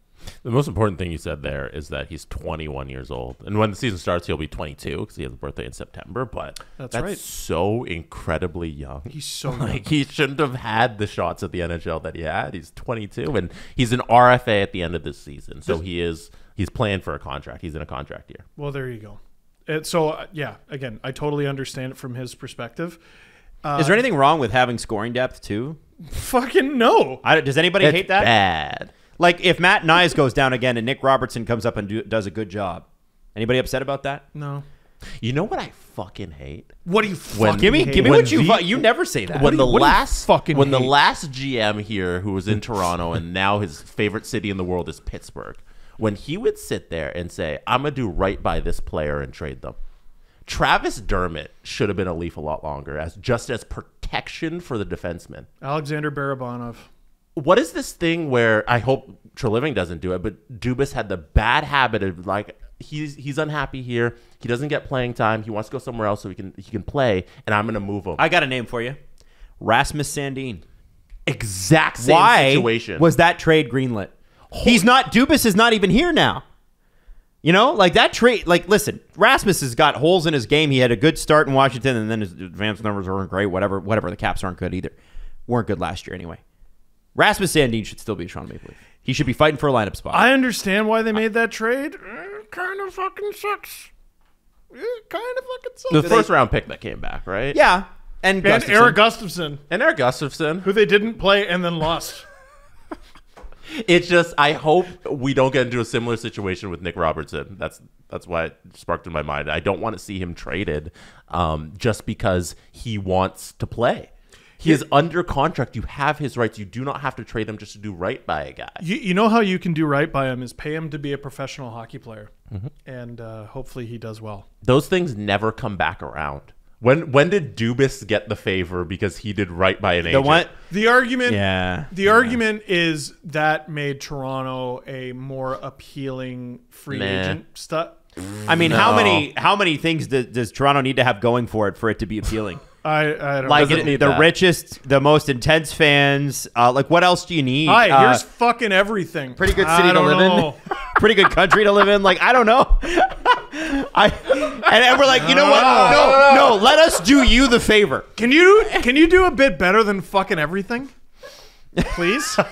The most important thing you said there is that he's 21 years old, and when the season starts, he'll be 22 because he has a birthday in September. But That's that's, right. so incredibly young. He's so young. like he shouldn't have had the shots at the NHL that he had. He's 22, and he's an RFA at the end of this season, so he is he's playing for a contract. He's in a contract year. Well, there you go. It, so uh, yeah, again, I totally understand it from his perspective. Is there anything wrong with having scoring depth too? Fucking no. I, does anybody It's hate that? bad. Like if Matt Knies goes down again and Nick Robertson comes up and do, does a good job, anybody upset about that? No. You know what I fucking hate? What do you When- fucking Give me, hate? give me When what you the- you never say that. when do the you- what do you last fucking when the last GM here who was in Toronto and now his favorite city in the world is Pittsburgh, when he would sit there and say, "I'm gonna do right by this player and trade them," Travis Dermott should have been a Leaf a lot longer as just as protection for the defenseman. Alexander Barabanov. What is this thing where I hope Treliving doesn't do it, but Dubas had the bad habit of like he's he's unhappy here. He doesn't get playing time. He wants to go somewhere else so he can he can play, and I'm gonna move him. I got a name for you, Rasmus Sandin. exact same Why situation. was that trade greenlit? He's not. Dubas is not even here now. You know, like that trade. Like, listen, Rasmus has got holes in his game. He had a good start in Washington, and then his advanced numbers weren't great. Whatever, whatever. The Caps aren't good either. weren't good last year anyway. Rasmus Sandin should still be a Toronto Maple Leaf. He should be fighting for a lineup spot. I understand why they made that trade. Eh, kind of fucking sucks. Eh, it kind of fucking sucks. the first round pick that came back, right? yeah, and And Gustafsson. Erik Gustafsson, And Erik Gustafsson. who they didn't play and then lost. It's just I hope we don't get into a similar situation with Nick Robertson. That's that's why it sparked in my mind. I don't want to see him traded um, just because he wants to play. He is under contract. You have his rights. You do not have to trade him just to do right by a guy. You, you know how you can do right by him is pay him to be a professional hockey player, Mm-hmm. and uh, hopefully he does well. Those things never come back around. When when did Dubas get the favor because he did right by an the agent? one. The argument, Yeah. the argument is that made Toronto a more appealing free Nah. agent stuff. I mean, how No. many how many things does, does Toronto need to have going for it for it to be appealing? I, I don't Like Doesn't it- need the that. richest, the most intense fans. Uh, like, what else do you need? Hi, Uh, here's fucking everything. pretty good city to don't live know. in. pretty good country to live in. Like, I don't know. I and, and we're like, you know what? No, no. Let us do you the favor. Can you can you do a bit better than fucking everything? Please.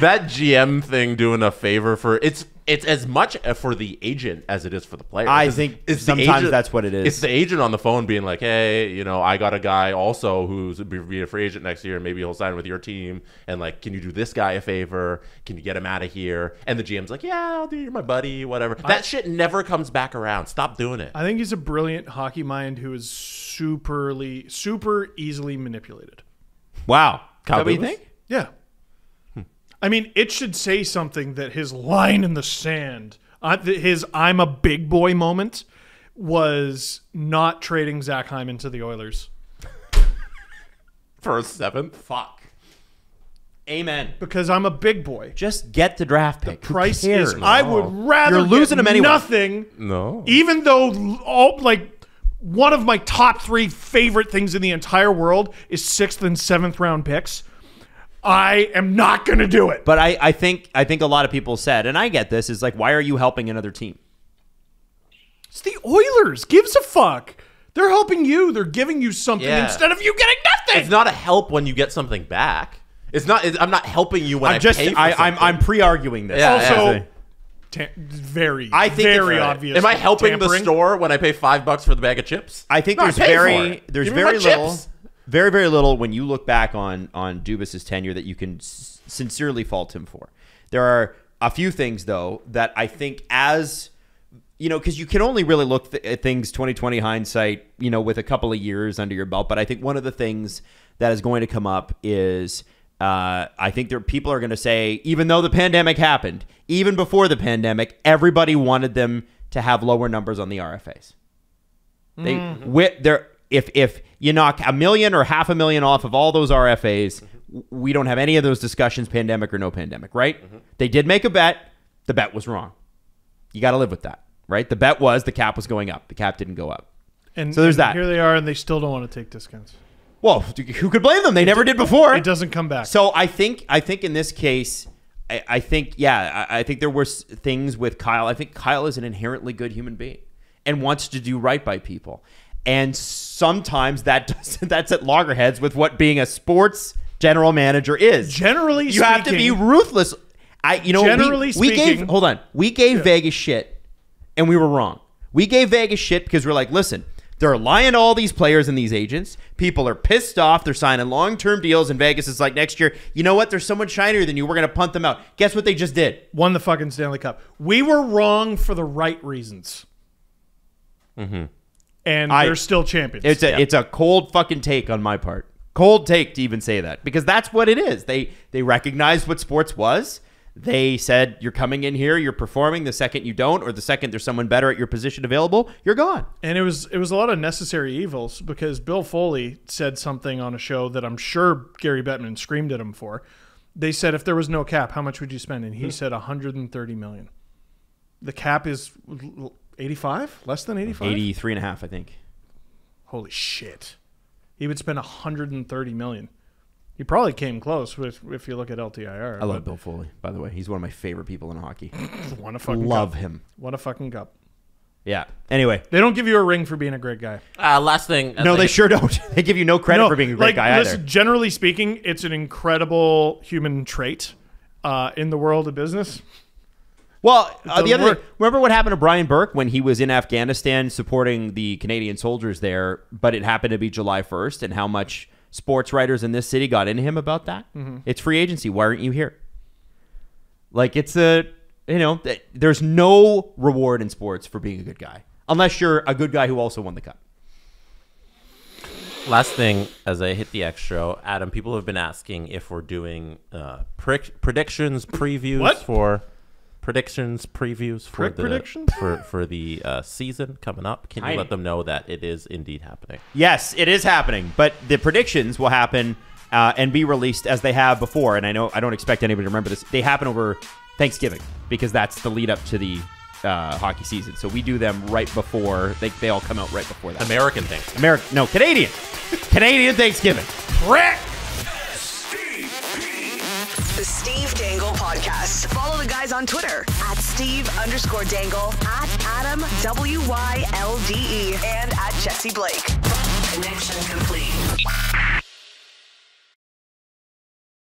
that GM thing doing a favor for it's it's as much for the agent as it is for the player. I It's- think it's the sometimes that's what it is. It's the agent on the phone being like, "Hey, you know, I got a guy also who's be be a free agent next year. Maybe he'll sign with your team. And like, can you do this guy a favor? Can you get him out of here?" And the GM's like, "Yeah, I'll do. You're my buddy. Whatever." that shit never comes back around. Stop doing it. I think he's a brilliant hockey mind who is superly super easily manipulated. Wow. Kyle What do you think? Yeah. I mean, it should say something that his line in the sand, uh, his "I'm a big boy" moment, was not trading Zach Hyman to the Oilers for a seventh. Fuck. Amen. because I'm a big boy. Just get the draft pick. Who Price cares? is. I would rather You're losing get him anyway. Nothing, No. even though all like one of my top three favorite things in the entire world is sixth and seventh round picks. I am not going to do it. But I, I think I think a lot of people said, and I get this, is like, why are you helping another team? It's the Oilers. Gives a fuck. They're helping you. They're giving you something Yeah. instead of you getting nothing. It's not a help when you get something back. It's not. It's, I'm not helping you when I I'm just pay for I, I'm something. I'm pre-arguing this. Yeah, also yeah. ta- very, I think very it's- obvious. Am I helping the tampering. store when I pay five bucks for the bag of chips? I think No, there's pay for very it. there's Give me my very little chips. Very very little when you look back on on Dubas's tenure that you can s- sincerely fault him for. There are a few things though that I think as you know because you can only really look th- at things 2020 hindsight you know with a couple of years under your belt but i think one of the things that is going to come up is uh, i think there people are going to say even though the pandemic happened even before the pandemic everybody wanted them to have lower numbers on the rfas they Mm-hmm. with there if if you knock a million or half a million off of all those RFAs, w- we don't have any of those discussions, pandemic or no pandemic, right? Mm-hmm. They did make a bet. The bet was wrong. You got to live with that, right? The bet was the cap was going up. The cap didn't go up. And So there's and that. Here they are, and they still don't want to take discounts. Well, who could blame them? They never did before. It doesn't come back. So I think I think in this case, I, I think yeah, I, I think there were things with Kyle. I think Kyle is an inherently good human being and wants to do right by people. And sometimes that does, that's at loggerheads with what being a sports general manager is. Generally you have to be ruthless. I you know we- Generally we, gave speaking- hold on we gave Vegas shit and we were wrong. We gave Vegas shit because we're like, listen, they're lying to all these players and these agents. People are pissed off. They're signing long term deals, and Vegas is like, next year, you know what? There's someone shinier than you. We're going to punt them out. Guess what they just did? Won the fucking Stanley Cup. We were wrong for the right reasons. Mm-hmm. And I- they're still champions. It's a it's a cold fucking take on my part. Cold take to even say that because that's what it is. They they recognized what sports was. They said you're coming in here, you're performing. The second you don't, or the second there's someone better at your position available, you're gone. and it was it was a lot of necessary evils because Bill Foley said something on a show that I'm sure Gary Bettman screamed at him for. They said if there was no cap, how much would you spend? And he hmm. said 130 million. The cap is 85, less than 85. 83 and a half, I think. Holy shit. He would spend 130 million. He probably came close if, if you look at LTIR. I love Bill Foley, by the way. He's one of my favorite people in hockey. What a fucking love cup. him. What a fucking cup. Yeah. Anyway, They don't give you a ring for being a great guy. Uh, last thing. I no, they think- sure don't. they give you no credit for being a great like, guy listen, either. Generally speaking, it's an incredible human trait uh, in the world of business. Well, uh, the other thing, remember what happened to Brian Burke when he was in Afghanistan supporting the Canadian soldiers there, but it happened to be July 1st, and how much sports writers in this city got into him about that? Mm-hmm. It's free agency. Why aren't you here? Like, it's a, you know, there's no reward in sports for being a good guy, unless you're a good guy who also won the cup. Last thing, as I hit the extra, Adam, people have been asking if we're doing uh, predictions, previews What? for predictions, previews for Prick the predictions? for for the uh, season coming up. Can you Hi. let them know that it is indeed happening? Yes, it is happening, but the predictions will happen uh, and be released as they have before. And I know I don't expect anybody to remember this. They happen over Thanksgiving because that's the lead up to the uh, hockey season. So we do them right before they, they all come out right before that. American thing. American, no, Canadian, Canadian Thanksgiving. Prick. The Steve Dangle Follow the guys on Twitter at Steve underscore Dangle, at Adam W Y L D E, and at Jesse Blake. Connection complete.